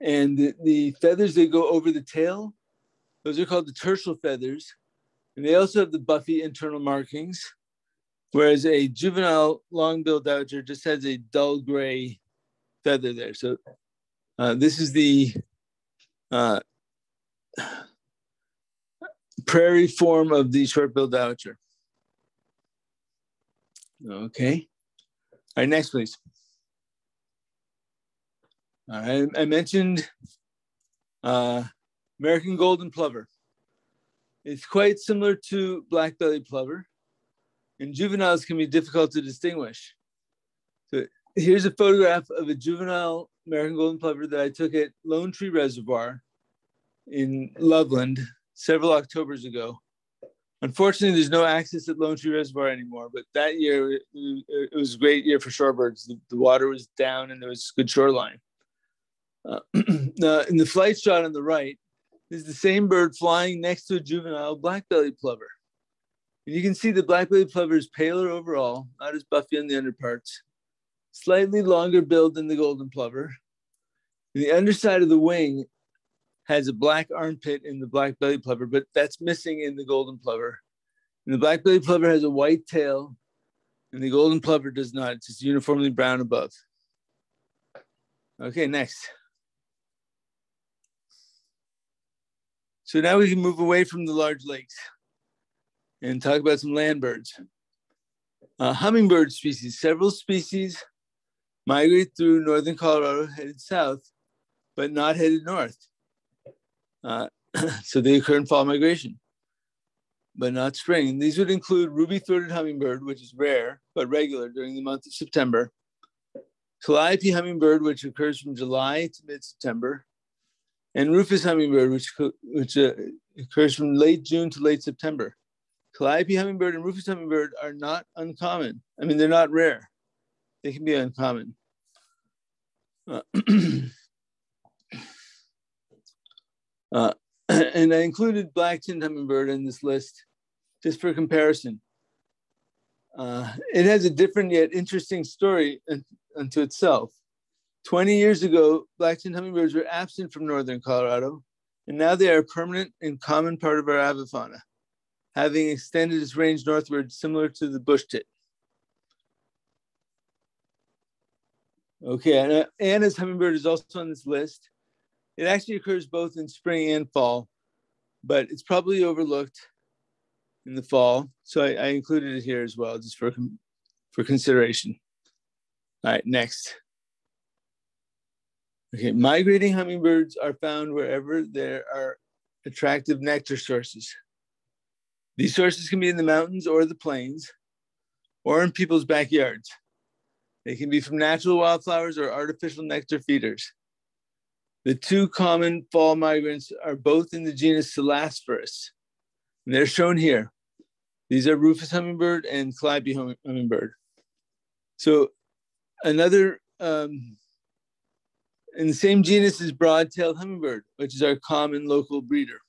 And the, the feathers that go over the tail, those are called the tertial feathers. And they also have the buffy internal markings, whereas a juvenile long-billed dowitcher just has a dull gray feather there. So uh, this is the uh, prairie form of the short-billed dowitcher. Okay. All right, next, please. All right, I mentioned uh, American golden plover. It's quite similar to black belly plover, and juveniles can be difficult to distinguish. So here's a photograph of a juvenile American golden plover that I took at Lone Tree Reservoir in Loveland several Octobers ago. Unfortunately, there's no access at Lone Tree Reservoir anymore, but that year it was a great year for shorebirds. The, the water was down and there was good shoreline. Uh, now, in the flight shot on the right is the same bird flying next to a juvenile black-bellied plover. And you can see the black-bellied plover is paler overall, not as buffy on the underparts, slightly longer billed than the golden plover. The underside of the wing has a black armpit in the black-bellied plover, but that's missing in the golden plover. And the black-bellied plover has a white tail, and the golden plover does not. It's just uniformly brown above. Okay, next. So now we can move away from the large lakes and talk about some land birds. Uh, hummingbird species, several species migrate through northern Colorado headed south, but not headed north. Uh, so they occur in fall migration, but not spring. these would include ruby-throated hummingbird, which is rare, but regular during the month of September. Calliope hummingbird, which occurs from July to mid-September and rufous hummingbird, which, which uh, occurs from late June to late September. Calliope hummingbird and rufous hummingbird are not uncommon. I mean, they're not rare. They can be uncommon. Uh, uh, and I included black-chinned hummingbird in this list just for comparison. Uh, it has a different yet interesting story unto itself. 20 years ago, black-chinned hummingbirds were absent from northern Colorado, and now they are a permanent and common part of our avifauna, having extended its range northward similar to the bush tit. Okay, and uh, Anna's hummingbird is also on this list. It actually occurs both in spring and fall, but it's probably overlooked in the fall. So I, I included it here as well, just for, for consideration. All right, next. Okay, migrating hummingbirds are found wherever there are attractive nectar sources. These sources can be in the mountains or the plains or in people's backyards. They can be from natural wildflowers or artificial nectar feeders. The two common fall migrants are both in the genus Selasphorus. And they're shown here. These are rufous hummingbird and calliope hummingbird. So another um, in the same genus is broad-tailed hummingbird, which is our common local breeder.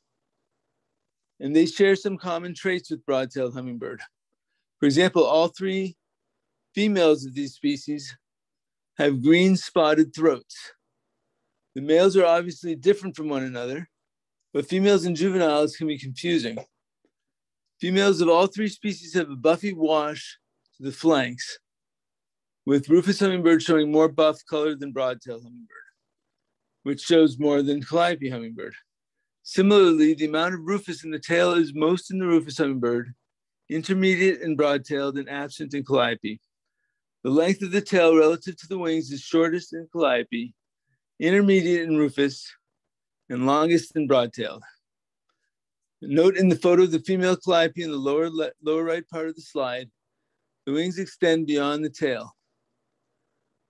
And they share some common traits with broad-tailed hummingbird. For example, all three females of these species have green spotted throats. The males are obviously different from one another, but females and juveniles can be confusing. Females of all three species have a buffy wash to the flanks, with rufous hummingbird showing more buff color than broad-tailed hummingbird which shows more than calliope hummingbird. Similarly, the amount of rufous in the tail is most in the rufous hummingbird, intermediate in broad-tailed and absent in calliope. The length of the tail relative to the wings is shortest in calliope, intermediate in rufous, and longest in broad-tailed. Note in the photo of the female calliope in the lower, lower right part of the slide, the wings extend beyond the tail.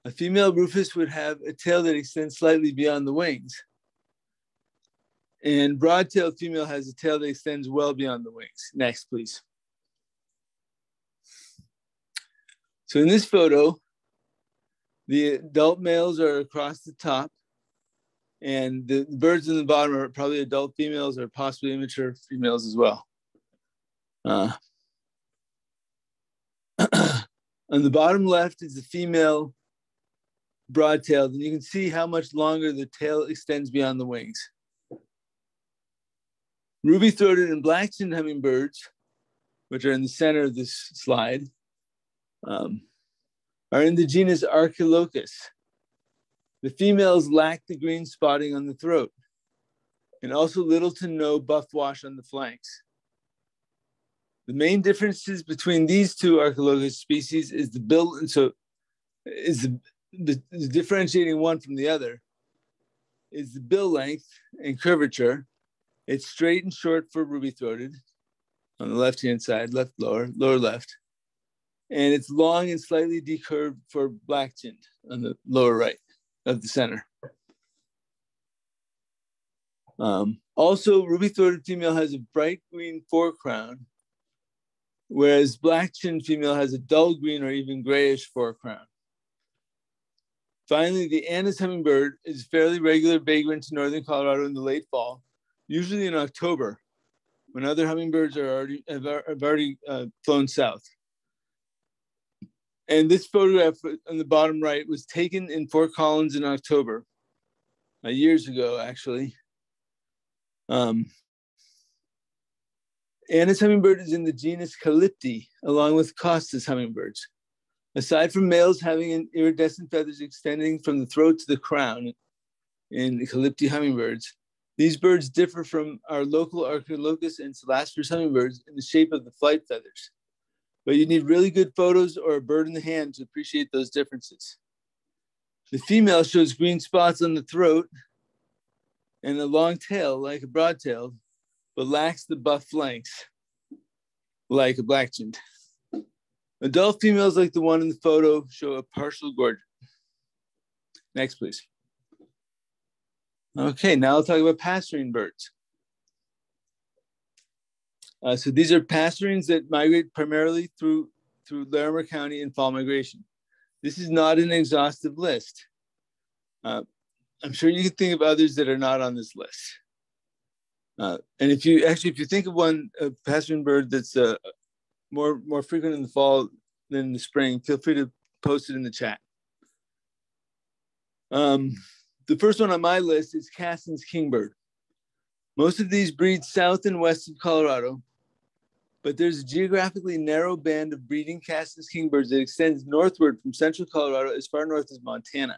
A female rufous would have a tail that extends slightly beyond the wings. And broad-tailed female has a tail that extends well beyond the wings. Next, please. So in this photo, the adult males are across the top and the birds in the bottom are probably adult females or possibly immature females as well. Uh, on the bottom left is the female broad-tailed, and you can see how much longer the tail extends beyond the wings. Ruby-throated and black-chinned hummingbirds, which are in the center of this slide, um, are in the genus Archilochus. The females lack the green spotting on the throat and also little to no buff wash on the flanks. The main differences between these two Archilochus species is the bill, and so is the, the, the differentiating one from the other is the bill length and curvature. It's straight and short for ruby-throated on the left-hand side, left lower, lower left. And it's long and slightly decurved for black-chinned on the lower right of the center. Um, also, ruby-throated female has a bright green forecrown, whereas black-chinned female has a dull green or even grayish forecrown. Finally, the Anna's hummingbird is a fairly regular vagrant to northern Colorado in the late fall, usually in October, when other hummingbirds are already have, already uh, flown south. And this photograph on the bottom right was taken in Fort Collins in October, uh, years ago, actually. Um, Anna's hummingbird is in the genus Calypte, along with Costa's hummingbirds. Aside from males having iridescent feathers extending from the throat to the crown in the Calypte hummingbirds, these birds differ from our local Archilochus and Selasphorus hummingbirds in the shape of the flight feathers but you need really good photos or a bird in the hand to appreciate those differences. The female shows green spots on the throat and a long tail like a broad-tailed, but lacks the buff flanks like a black-chinned. Adult females like the one in the photo show a partial gorget. Next, please. Okay, now I'll talk about passerine birds. Uh, so these are passerines that migrate primarily through, through Larimer County in fall migration. This is not an exhaustive list. Uh, I'm sure you can think of others that are not on this list. Uh, and if you actually, if you think of one passerine bird that's uh, more more frequent in the fall than in the spring, feel free to post it in the chat. Um, the first one on my list is Cassin's kingbird. Most of these breed south and west of Colorado, but there's a geographically narrow band of breeding Cassin's kingbirds that extends northward from central Colorado as far north as Montana.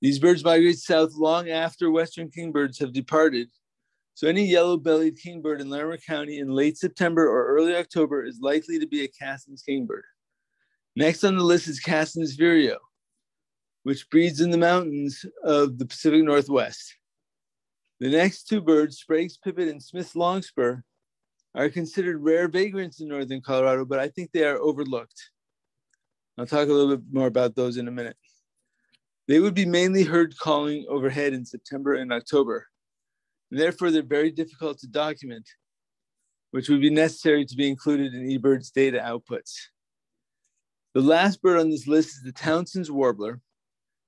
These birds migrate south long after western kingbirds have departed. So any yellow-bellied kingbird in Larimer County in late September or early October is likely to be a Cassin's kingbird. Next on the list is Cassin's vireo, which breeds in the mountains of the Pacific Northwest. The next two birds, Sprague's pipit and Smith's longspur, are considered rare vagrants in northern Colorado, but I think they are overlooked. I'll talk a little bit more about those in a minute. They would be mainly heard calling overhead in September and October. And therefore, they're very difficult to document, which would be necessary to be included in eBird's data outputs. The last bird on this list is the Townsend's warbler,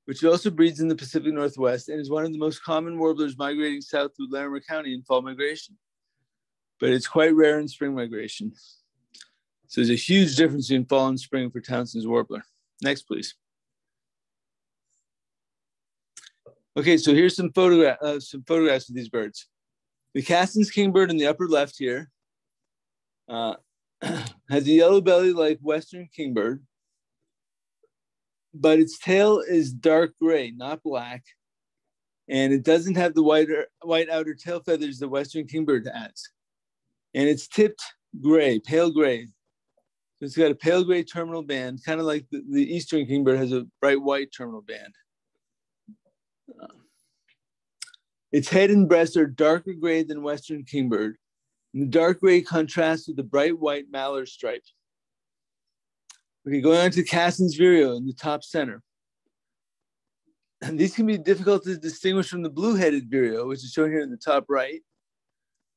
which also breeds in the Pacific Northwest and is one of the most common warblers migrating south through Larimer County in fall migration but it's quite rare in spring migration. So there's a huge difference in fall and spring for Townsend's warbler. Next, please. Okay, so here's some photograph, uh, some photographs of these birds. The Cassin's kingbird in the upper left here uh, has a yellow belly like Western kingbird, but its tail is dark gray, not black, and it doesn't have the white, white outer tail feathers the Western kingbird has and it's tipped gray, pale gray. So it's got a pale gray terminal band, kind of like the, the Eastern kingbird has a bright white terminal band. Uh, its head and breast are darker gray than Western kingbird. And the dark gray contrasts with the bright white malar stripe. Okay, going on to Cassin's vireo in the top center. and these can be difficult to distinguish from the blue-headed vireo, which is shown here in the top right.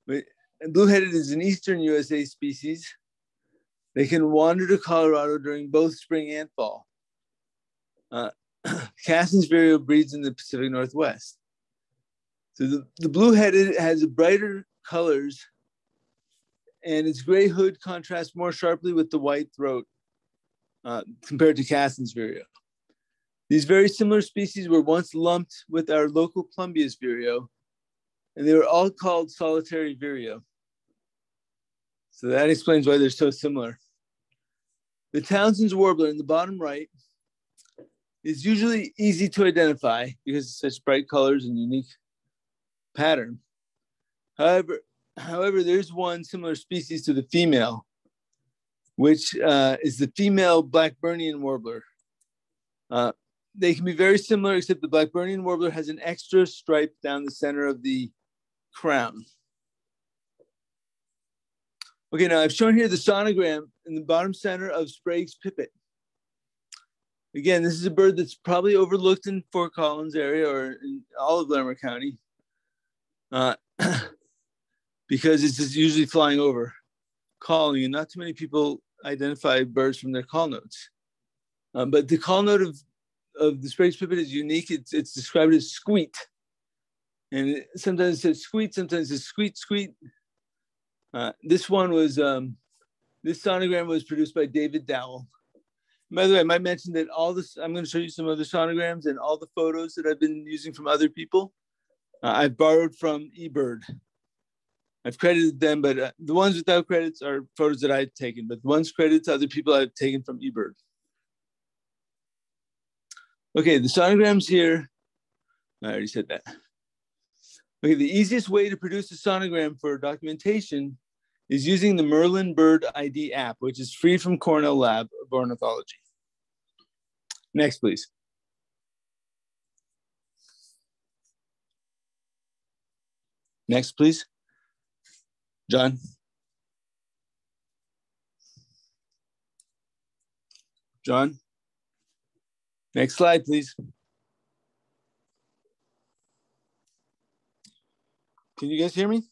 But blue-headed is an eastern USA species. They can wander to Colorado during both spring and fall. Uh, Cassin's vireo breeds in the Pacific Northwest. So the, the blue-headed has brighter colors and its gray hood contrasts more sharply with the white throat uh, compared to Cassin's vireo. These very similar species were once lumped with our local Plumbeous vireo, and they were all called solitary vireo. So that explains why they're so similar. The Townsend's warbler in the bottom right is usually easy to identify because of such bright colors and unique pattern. However, however, there's one similar species to the female, which uh, is the female Blackburnian warbler. Uh, they can be very similar, except the Blackburnian warbler has an extra stripe down the center of the crown. Okay, now I've shown here the sonogram in the bottom center of Sprague's pipit. Again, this is a bird that's probably overlooked in Fort Collins area or in all of Larimer County uh, because it's just usually flying over, calling, and not too many people identify birds from their call notes. Um, but the call note of of the Sprague's pipit is unique. It's, it's described as squeet. And it, sometimes it says squeet, sometimes it's squeet, squeet. Uh, this one was, um, this sonogram was produced by David Dowell. By the way, I might mention that all this, I'm going to show you some other sonograms and all the photos that I've been using from other people. Uh, I've borrowed from eBird. I've credited them, but uh, the ones without credits are photos that I've taken, but the ones credited to other people I've taken from eBird. Okay, the sonograms here, I already said that. Okay, the easiest way to produce a sonogram for documentation is using the Merlin Bird ID app, which is free from Cornell Lab of Ornithology. Next, please. Next, please. John. John. Next slide, please. Can you guys hear me?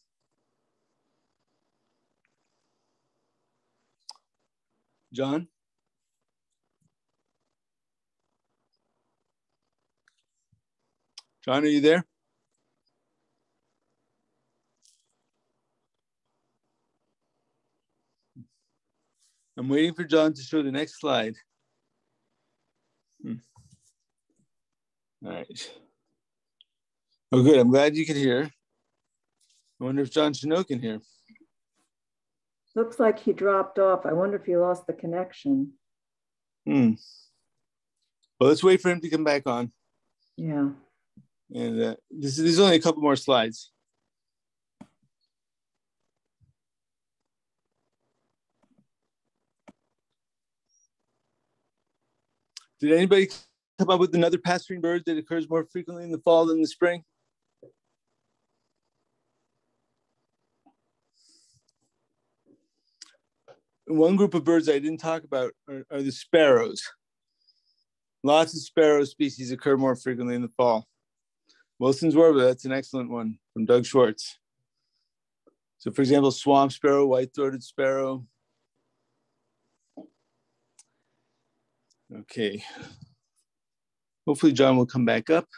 John? John, are you there? I'm waiting for John to show the next slide. Hmm. All right. Oh, good. I'm glad you can hear. I wonder if John Chanot can hear. Looks like he dropped off. I wonder if he lost the connection. Hmm. Well, let's wait for him to come back on. Yeah. And uh, this, there's only a couple more slides. Did anybody come up with another passerine bird that occurs more frequently in the fall than the spring? One group of birds I didn't talk about are, are the sparrows. Lots of sparrow species occur more frequently in the fall. Wilson's warbler, that's an excellent one from Doug Schwartz. So for example, swamp sparrow, white-throated sparrow. Okay, Hopefully John will come back up.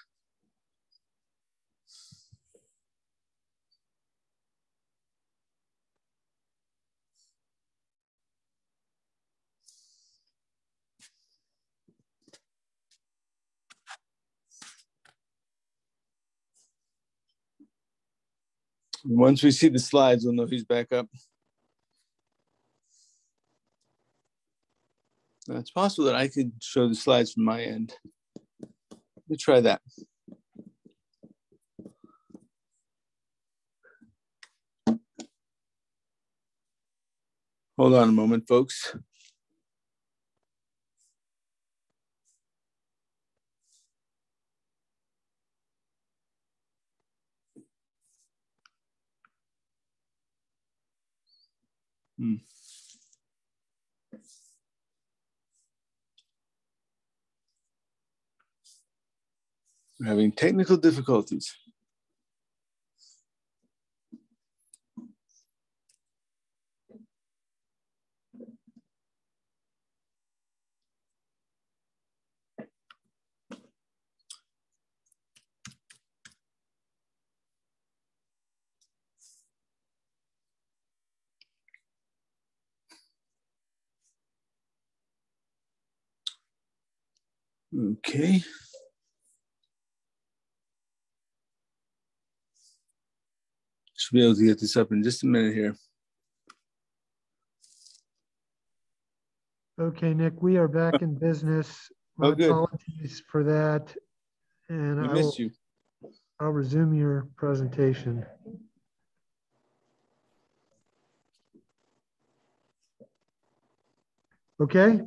Once we see the slides, we'll know he's back up. it's possible that I could show the slides from my end Let me try that. Hold on a moment, folks. Hmm. We're having technical difficulties. Okay. Should be able to get this up in just a minute here. Okay, Nick, we are back in business. My Oh, good. apologies for that. And I missed you. I'll resume your presentation. Okay,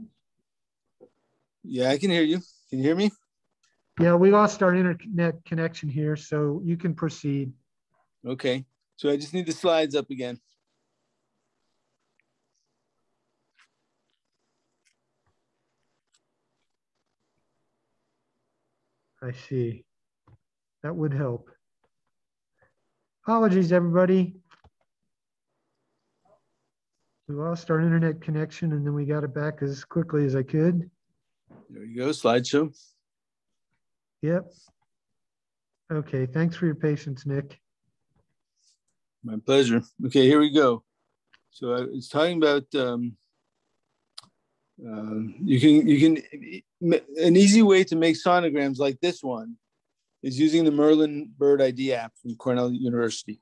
Yeah, I can hear you. Can you hear me? yeah, we lost our internet connection here, so you can proceed. Okay. So I just need the slides up again. I see. That would help. Apologies, everybody. We lost our internet connection and then we got it back as quickly as I could. There you go, slideshow. Yep. Okay, thanks for your patience, Nick. My pleasure. Okay, here we go. So I was talking about um, uh, you can you can an easy way to make sonograms like this one is using the Merlin Bird ID app from Cornell University.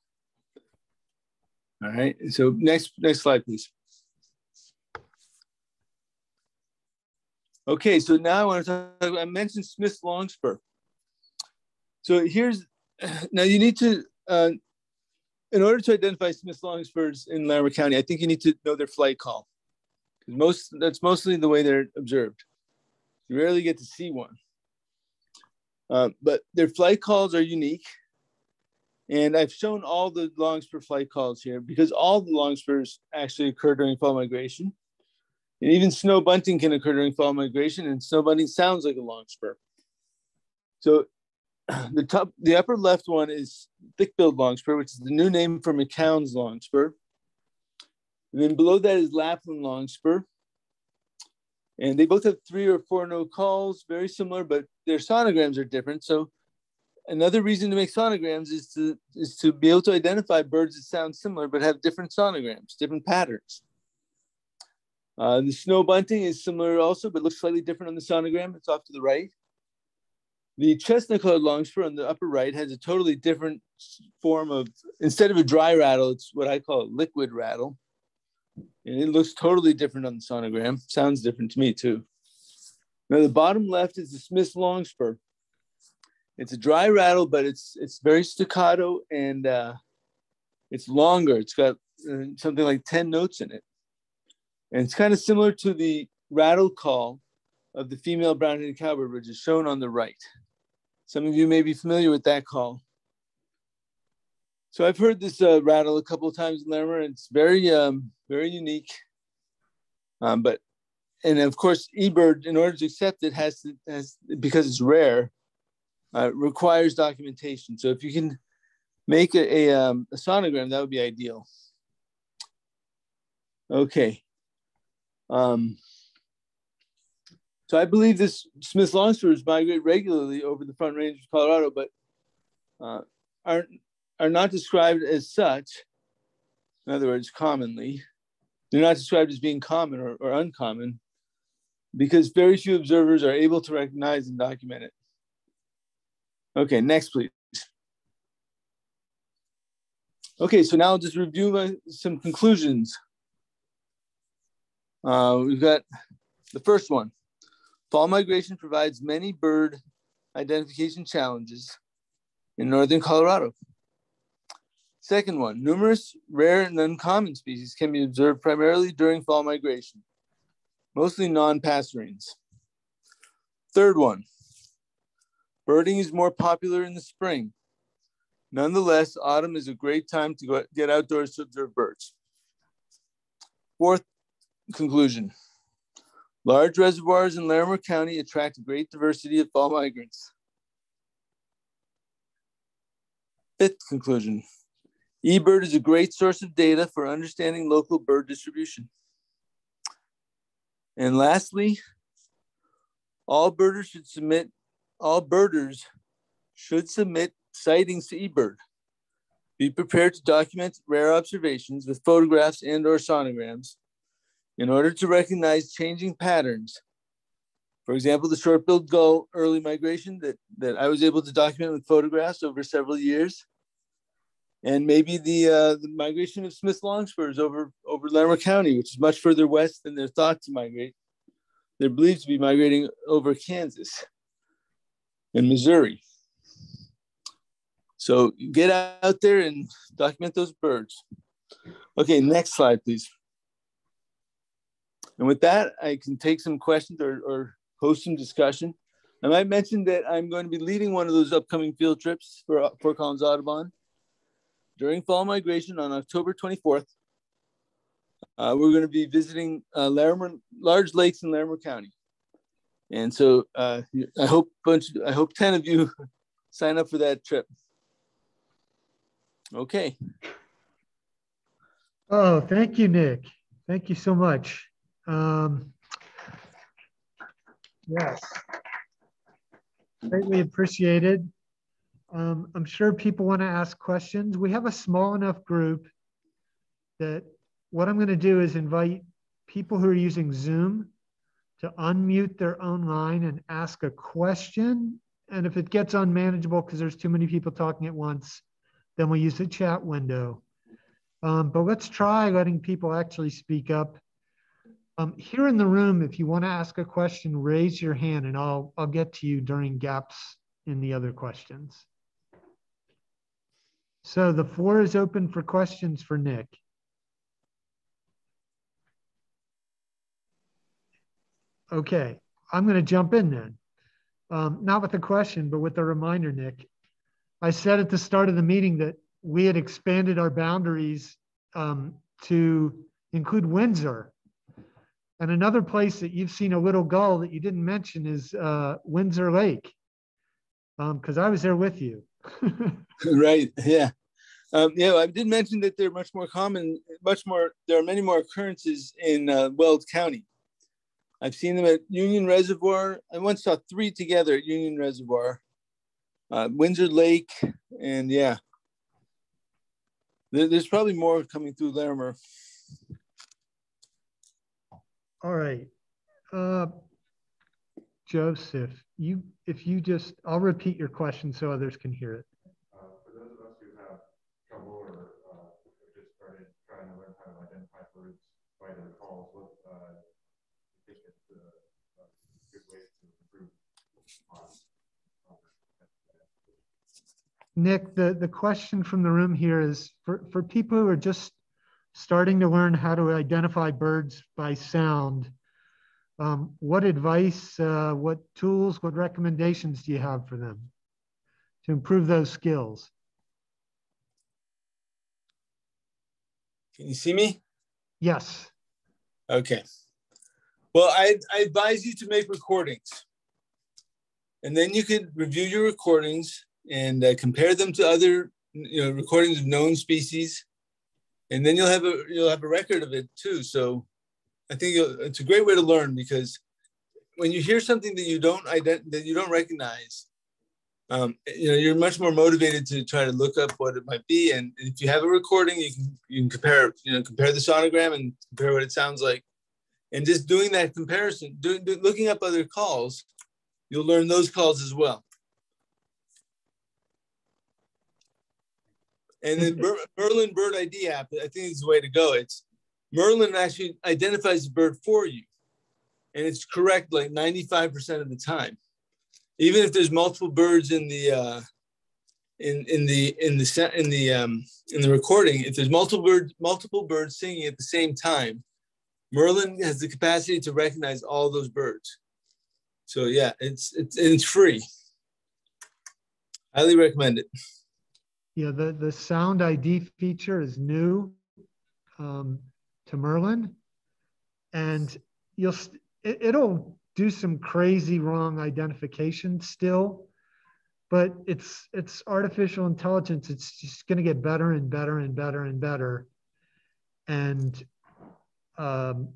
All right. So next next slide, please. Okay, so now I want to talk. I mentioned Smith Longspur. So here's now you need to uh, in order to identify Smith Longspurs in Larimer County, I think you need to know their flight call. Because most that's mostly the way they're observed. You rarely get to see one. Uh, but their flight calls are unique. And I've shown all the Longspur flight calls here because all the Longspurs actually occur during fall migration. And even snow bunting can occur during fall migration, and snow bunting sounds like a long spur. So the top, the upper left one is thick-billed longspur, which is the new name for McCown's longspur. And then below that is Lapland longspur. And they both have three or four no calls, very similar, but their sonograms are different. So another reason to make sonograms is to is to be able to identify birds that sound similar but have different sonograms, different patterns. Uh, the snow bunting is similar also, but looks slightly different on the sonogram. It's off to the right. The chestnut collared longspur on the upper right has a totally different form of, instead of a dry rattle, it's what I call a liquid rattle. And it looks totally different on the sonogram. Sounds different to me too. Now the bottom left is the Smith's longspur. It's a dry rattle, but it's it's very staccato and uh, it's longer. It's got uh, something like 10 notes in it. And it's kind of similar to the rattle call of the female brown-headed cowbird, which is shown on the right. Some of you may be familiar with that call. So I've heard this uh, rattle a couple of times in Larimer, and it's very, um, very unique. Um, but, and of course, eBird, in order to accept it, has to, has because it's rare, uh, requires documentation. So if you can make a, a, um, a sonogram, that would be ideal. Okay. Um, so I believe this Smith longspurs migrate regularly over the Front Range of Colorado, but uh, are are not described as such. In other words, commonly, they're not described as being common or, or uncommon, because very few observers are able to recognize and document it. Okay, next, please. Okay, so now I'll just review my, some conclusions. Uh, we've got the first one. Fall migration provides many bird identification challenges in northern Colorado. Second one, numerous rare and uncommon species can be observed primarily during fall migration, mostly non-passerines. Third one, birding is more popular in the spring. Nonetheless, autumn is a great time to get outdoors to observe birds. Fourth conclusion, large reservoirs in Larimer County attract a great diversity of fall migrants. Fifth conclusion, eBird is a great source of data for understanding local bird distribution. And lastly, all birders should submit, all birders should submit sightings to eBird. Be prepared to document rare observations with photographs and or sonograms in order to recognize changing patterns. For example, the short-billed gull early migration that, that I was able to document with photographs over several years. And maybe the, uh, the migration of Smith longspurs over, over Larimer County, which is much further west than they're thought to migrate. They're believed to be migrating over Kansas and Missouri. So get out there and document those birds. Okay, next slide, please. And with that, I can take some questions or, or host some discussion. I might mention that I'm going to be leading one of those upcoming field trips for Fort Collins Audubon during fall migration on October 24th. Uh, we're going to be visiting uh, Larimer, large lakes in Larimer County. And so uh, I hope bunch, I hope 10 of you sign up for that trip. Okay. Oh, thank you, Nick. Thank you so much. Um, yes, greatly appreciated. Um, I'm sure people want to ask questions. We have a small enough group that what I'm going to do is invite people who are using Zoom to unmute their own line and ask a question. And if it gets unmanageable because there's too many people talking at once, then we'll use the chat window. Um, but let's try letting people actually speak up. Um, here in the room, if you want to ask a question, raise your hand and I'll, I'll get to you during gaps in the other questions. So the floor is open for questions for Nick. Okay, I'm going to jump in then. Um, not with a question, but with a reminder, Nick. I said at the start of the meeting that we had expanded our boundaries um, to include Windsor. And another place that you've seen a little gull that you didn't mention is uh, Windsor Lake, because um, I was there with you. right. Yeah. Um, yeah, I did mention that they're much more common, much more, there are many more occurrences in uh, Weld County. I've seen them at Union Reservoir. I once saw three together at Union Reservoir, uh, Windsor Lake, and yeah. There's probably more coming through Larimer. All right. Uh, Joseph, you if you just, I'll repeat your question so others can hear it. Uh, for those of us who have trouble or uh, just started trying to learn how to identify birds by their calls, what uh, think it's a, a good way to improve Nick, the, the question from the room here is for, for people who are just starting to learn how to identify birds by sound, um, what advice, uh, what tools, what recommendations do you have for them to improve those skills? Can you see me? Yes. Okay. Well, I, I advise you to make recordings. And then you could review your recordings and uh, compare them to other you know, recordings of known species. And then you'll have a you'll have a record of it too. So I think it's a great way to learn because when you hear something that you don't ident- that you don't recognize, um, you know you're much more motivated to try to look up what it might be. And if you have a recording, you can you can compare you know compare the sonogram and compare what it sounds like and just doing that comparison, doing, do, looking up other calls, you'll learn those calls as well. And the Mer Merlin Bird ID app, I think is the way to go. It's Merlin actually identifies the bird for you, and it's correct like 95% of the time. Even if there's multiple birds in the uh, in in the in the in the um, in the recording, if there's multiple birds multiple birds singing at the same time, Merlin has the capacity to recognize all those birds. So yeah, it's it's it's free. Highly recommend it. Yeah, the the sound ID feature is new um, to Merlin, and you'll it, it'll do some crazy wrong identification still, but it's it's artificial intelligence. It's just going to get better and better and better and better, and um,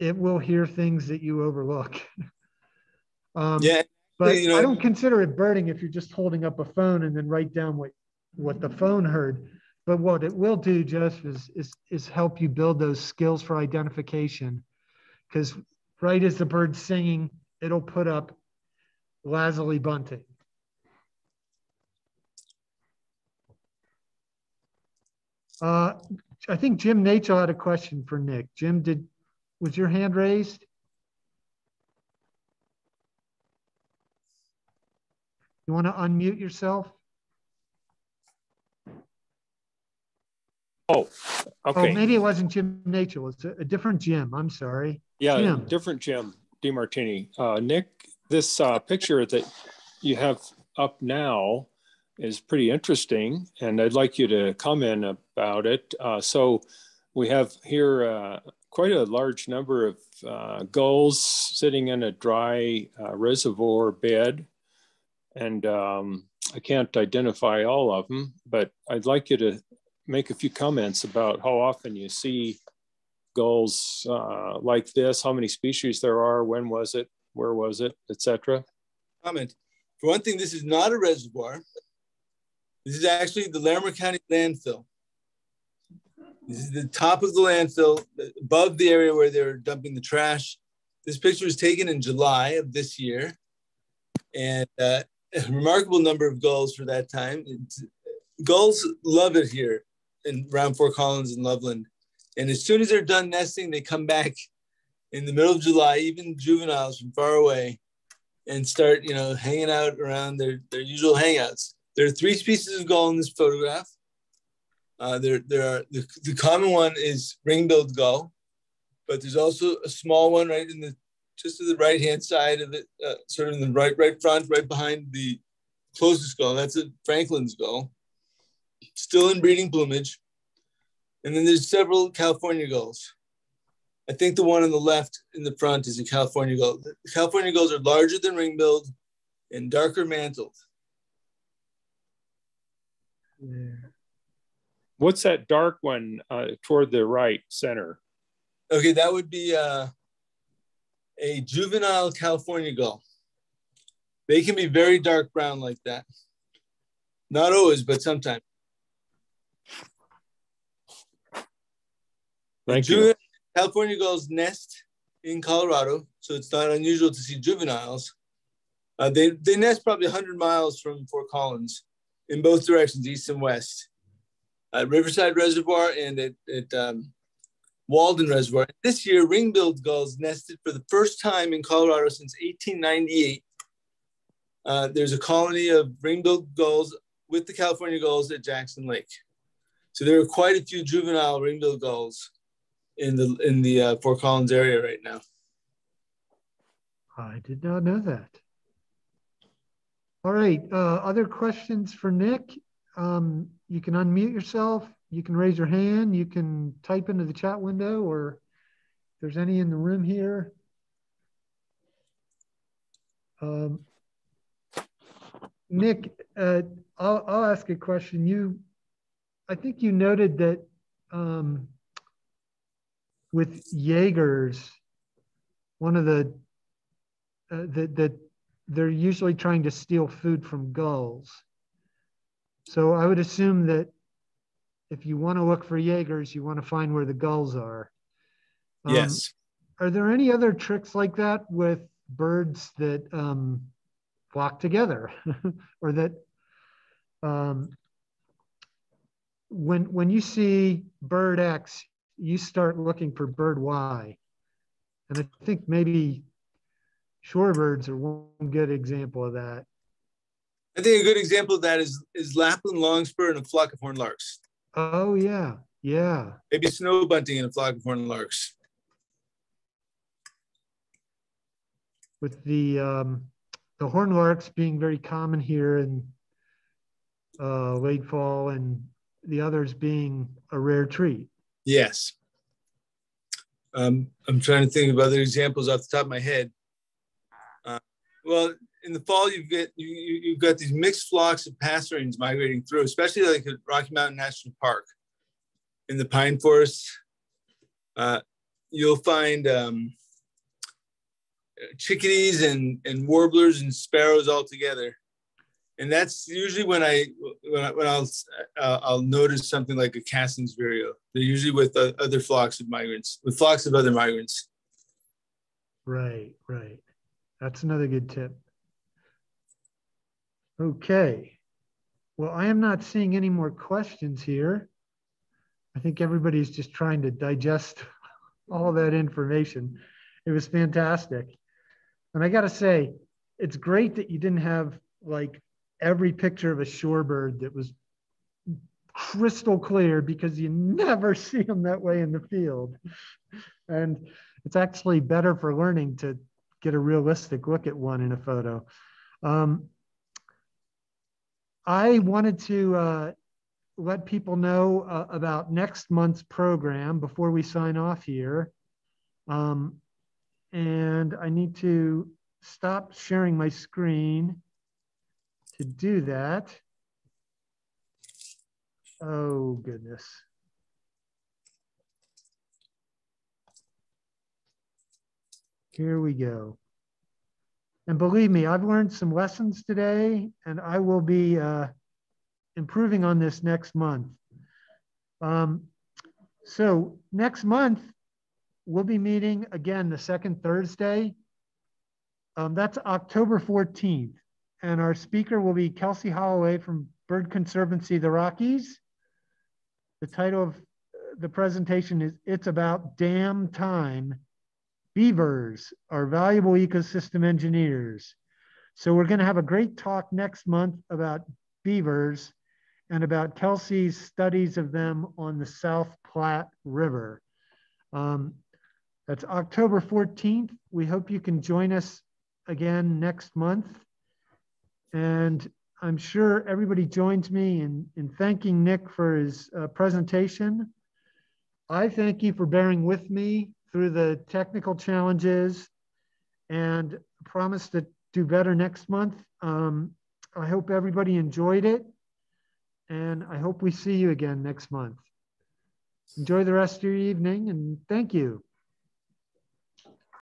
it will hear things that you overlook. um, Yeah, but you know- I don't consider it birding if you're just holding up a phone and then write down what what the phone heard. But what it will do, Joseph, is is, is help you build those skills for identification. Because right as the bird's singing, it'll put up lazuli bunting. Uh, I think Jim Nachel had a question for Nick. Jim, did was your hand raised? You want to unmute yourself? Oh, Oh, okay. maybe it wasn't Jim Nachel. It's a, a different Jim. I'm sorry. Yeah, Jim. different Jim DiMartini. Uh, Nick, this uh, picture that you have up now is pretty interesting, and I'd like you to comment about it. Uh, so we have here uh, quite a large number of uh, gulls sitting in a dry uh, reservoir bed, and um, I can't identify all of them, but I'd like you to make a few comments about how often you see gulls uh, like this, how many species there are, when was it, where was it, etc. comment. For one thing, this is not a reservoir. This is actually the Larimer County landfill. This is the top of the landfill, above the area where they're dumping the trash. This picture was taken in July of this year, and uh, a remarkable number of gulls for that time. It's, gulls love it here in around Fort Collins and Loveland, and as soon as they're done nesting, they come back in the middle of July, even juveniles from far away, and start, you know, hanging out around their, their usual hangouts. There are three species of gull in this photograph. Uh, there, there are the, the common one is ring-billed gull, but there's also a small one right in the just to the right hand side of it, uh, sort of in the right right front, right behind the closest gull. That's a Franklin's gull, still in breeding plumage. And then there's several California gulls. I think the one on the left in the front is a California gull. The California gulls are larger than ring-billed and darker mantled. What's that dark one uh, toward the right center? Okay, that would be uh, a juvenile California gull. They can be very dark brown like that. Not always, but sometimes. Thank you. California gulls nest in Colorado, so it's not unusual to see juveniles. Uh, they, they nest probably 100 miles from Fort Collins in both directions, east and west. At Riverside Reservoir and at, at um, Walden Reservoir. This year, ring-billed gulls nested for the first time in Colorado since 1898. Uh, there's a colony of ring-billed gulls with the California gulls at Jackson Lake. So there are quite a few juvenile ring-billed gulls in the in the uh, Fort Collins area right now. I did not know that. All right. Uh, other questions for Nick? Um, you can unmute yourself. You can raise your hand. You can type into the chat window, or if there's any in the room here. Um, Nick, uh, I'll, I'll ask a question. You, I think you noted that um, with Jaegers, one of the uh, that that they're usually trying to steal food from gulls. So I would assume that if you want to look for Jaegers, you want to find where the gulls are. Um, yes. Are there any other tricks like that with birds that um, flock together, or that um, when when you see bird X, you start looking for bird Y, and I think maybe shorebirds are one good example of that. I think a good example of that is is Lapland longspur and a flock of horned larks. Oh yeah, yeah. Maybe snow bunting and a flock of horned larks. With the um, the horned larks being very common here in uh, late fall, and the others being a rare treat. Yes. Um, I'm trying to think of other examples off the top of my head. Uh, well, in the fall, you get you, you you've got these mixed flocks of passerines migrating through, especially like at Rocky Mountain National Park in the pine forests. Uh, you'll find um, chickadees and, and warblers and sparrows all together. And that's usually when I when, I, when I'll uh, I'll notice something like a Cassin's vireo. They're usually with uh, other flocks of migrants, with flocks of other migrants. Right, right. That's another good tip. Okay. Well, I am not seeing any more questions here. I think everybody's just trying to digest all that information. It was fantastic. And I got to say, it's great that you didn't have like every picture of a shorebird that was crystal clear because you never see them that way in the field. And it's actually better for learning to get a realistic look at one in a photo. Um, I wanted to uh, let people know uh, about next month's program before we sign off here. Um, and I need to stop sharing my screen to do that. Oh, goodness. Here we go. And believe me, I've learned some lessons today, and I will be uh, improving on this next month. Um, so next month, we'll be meeting again the second Thursday. Um, that's October 14th. And our speaker will be Kelsey Holloway from Bird Conservancy the Rockies. The title of the presentation is It's About Dam Time Beavers are valuable ecosystem engineers. So we're going to have a great talk next month about beavers and about Kelsey's studies of them on the South Platte River. Um, that's October 14th. We hope you can join us again next month. And I'm sure everybody joins me in, in thanking Nick for his uh, presentation. I thank you for bearing with me through the technical challenges and promise to do better next month. Um, I hope everybody enjoyed it and I hope we see you again next month. Enjoy the rest of your evening and thank you.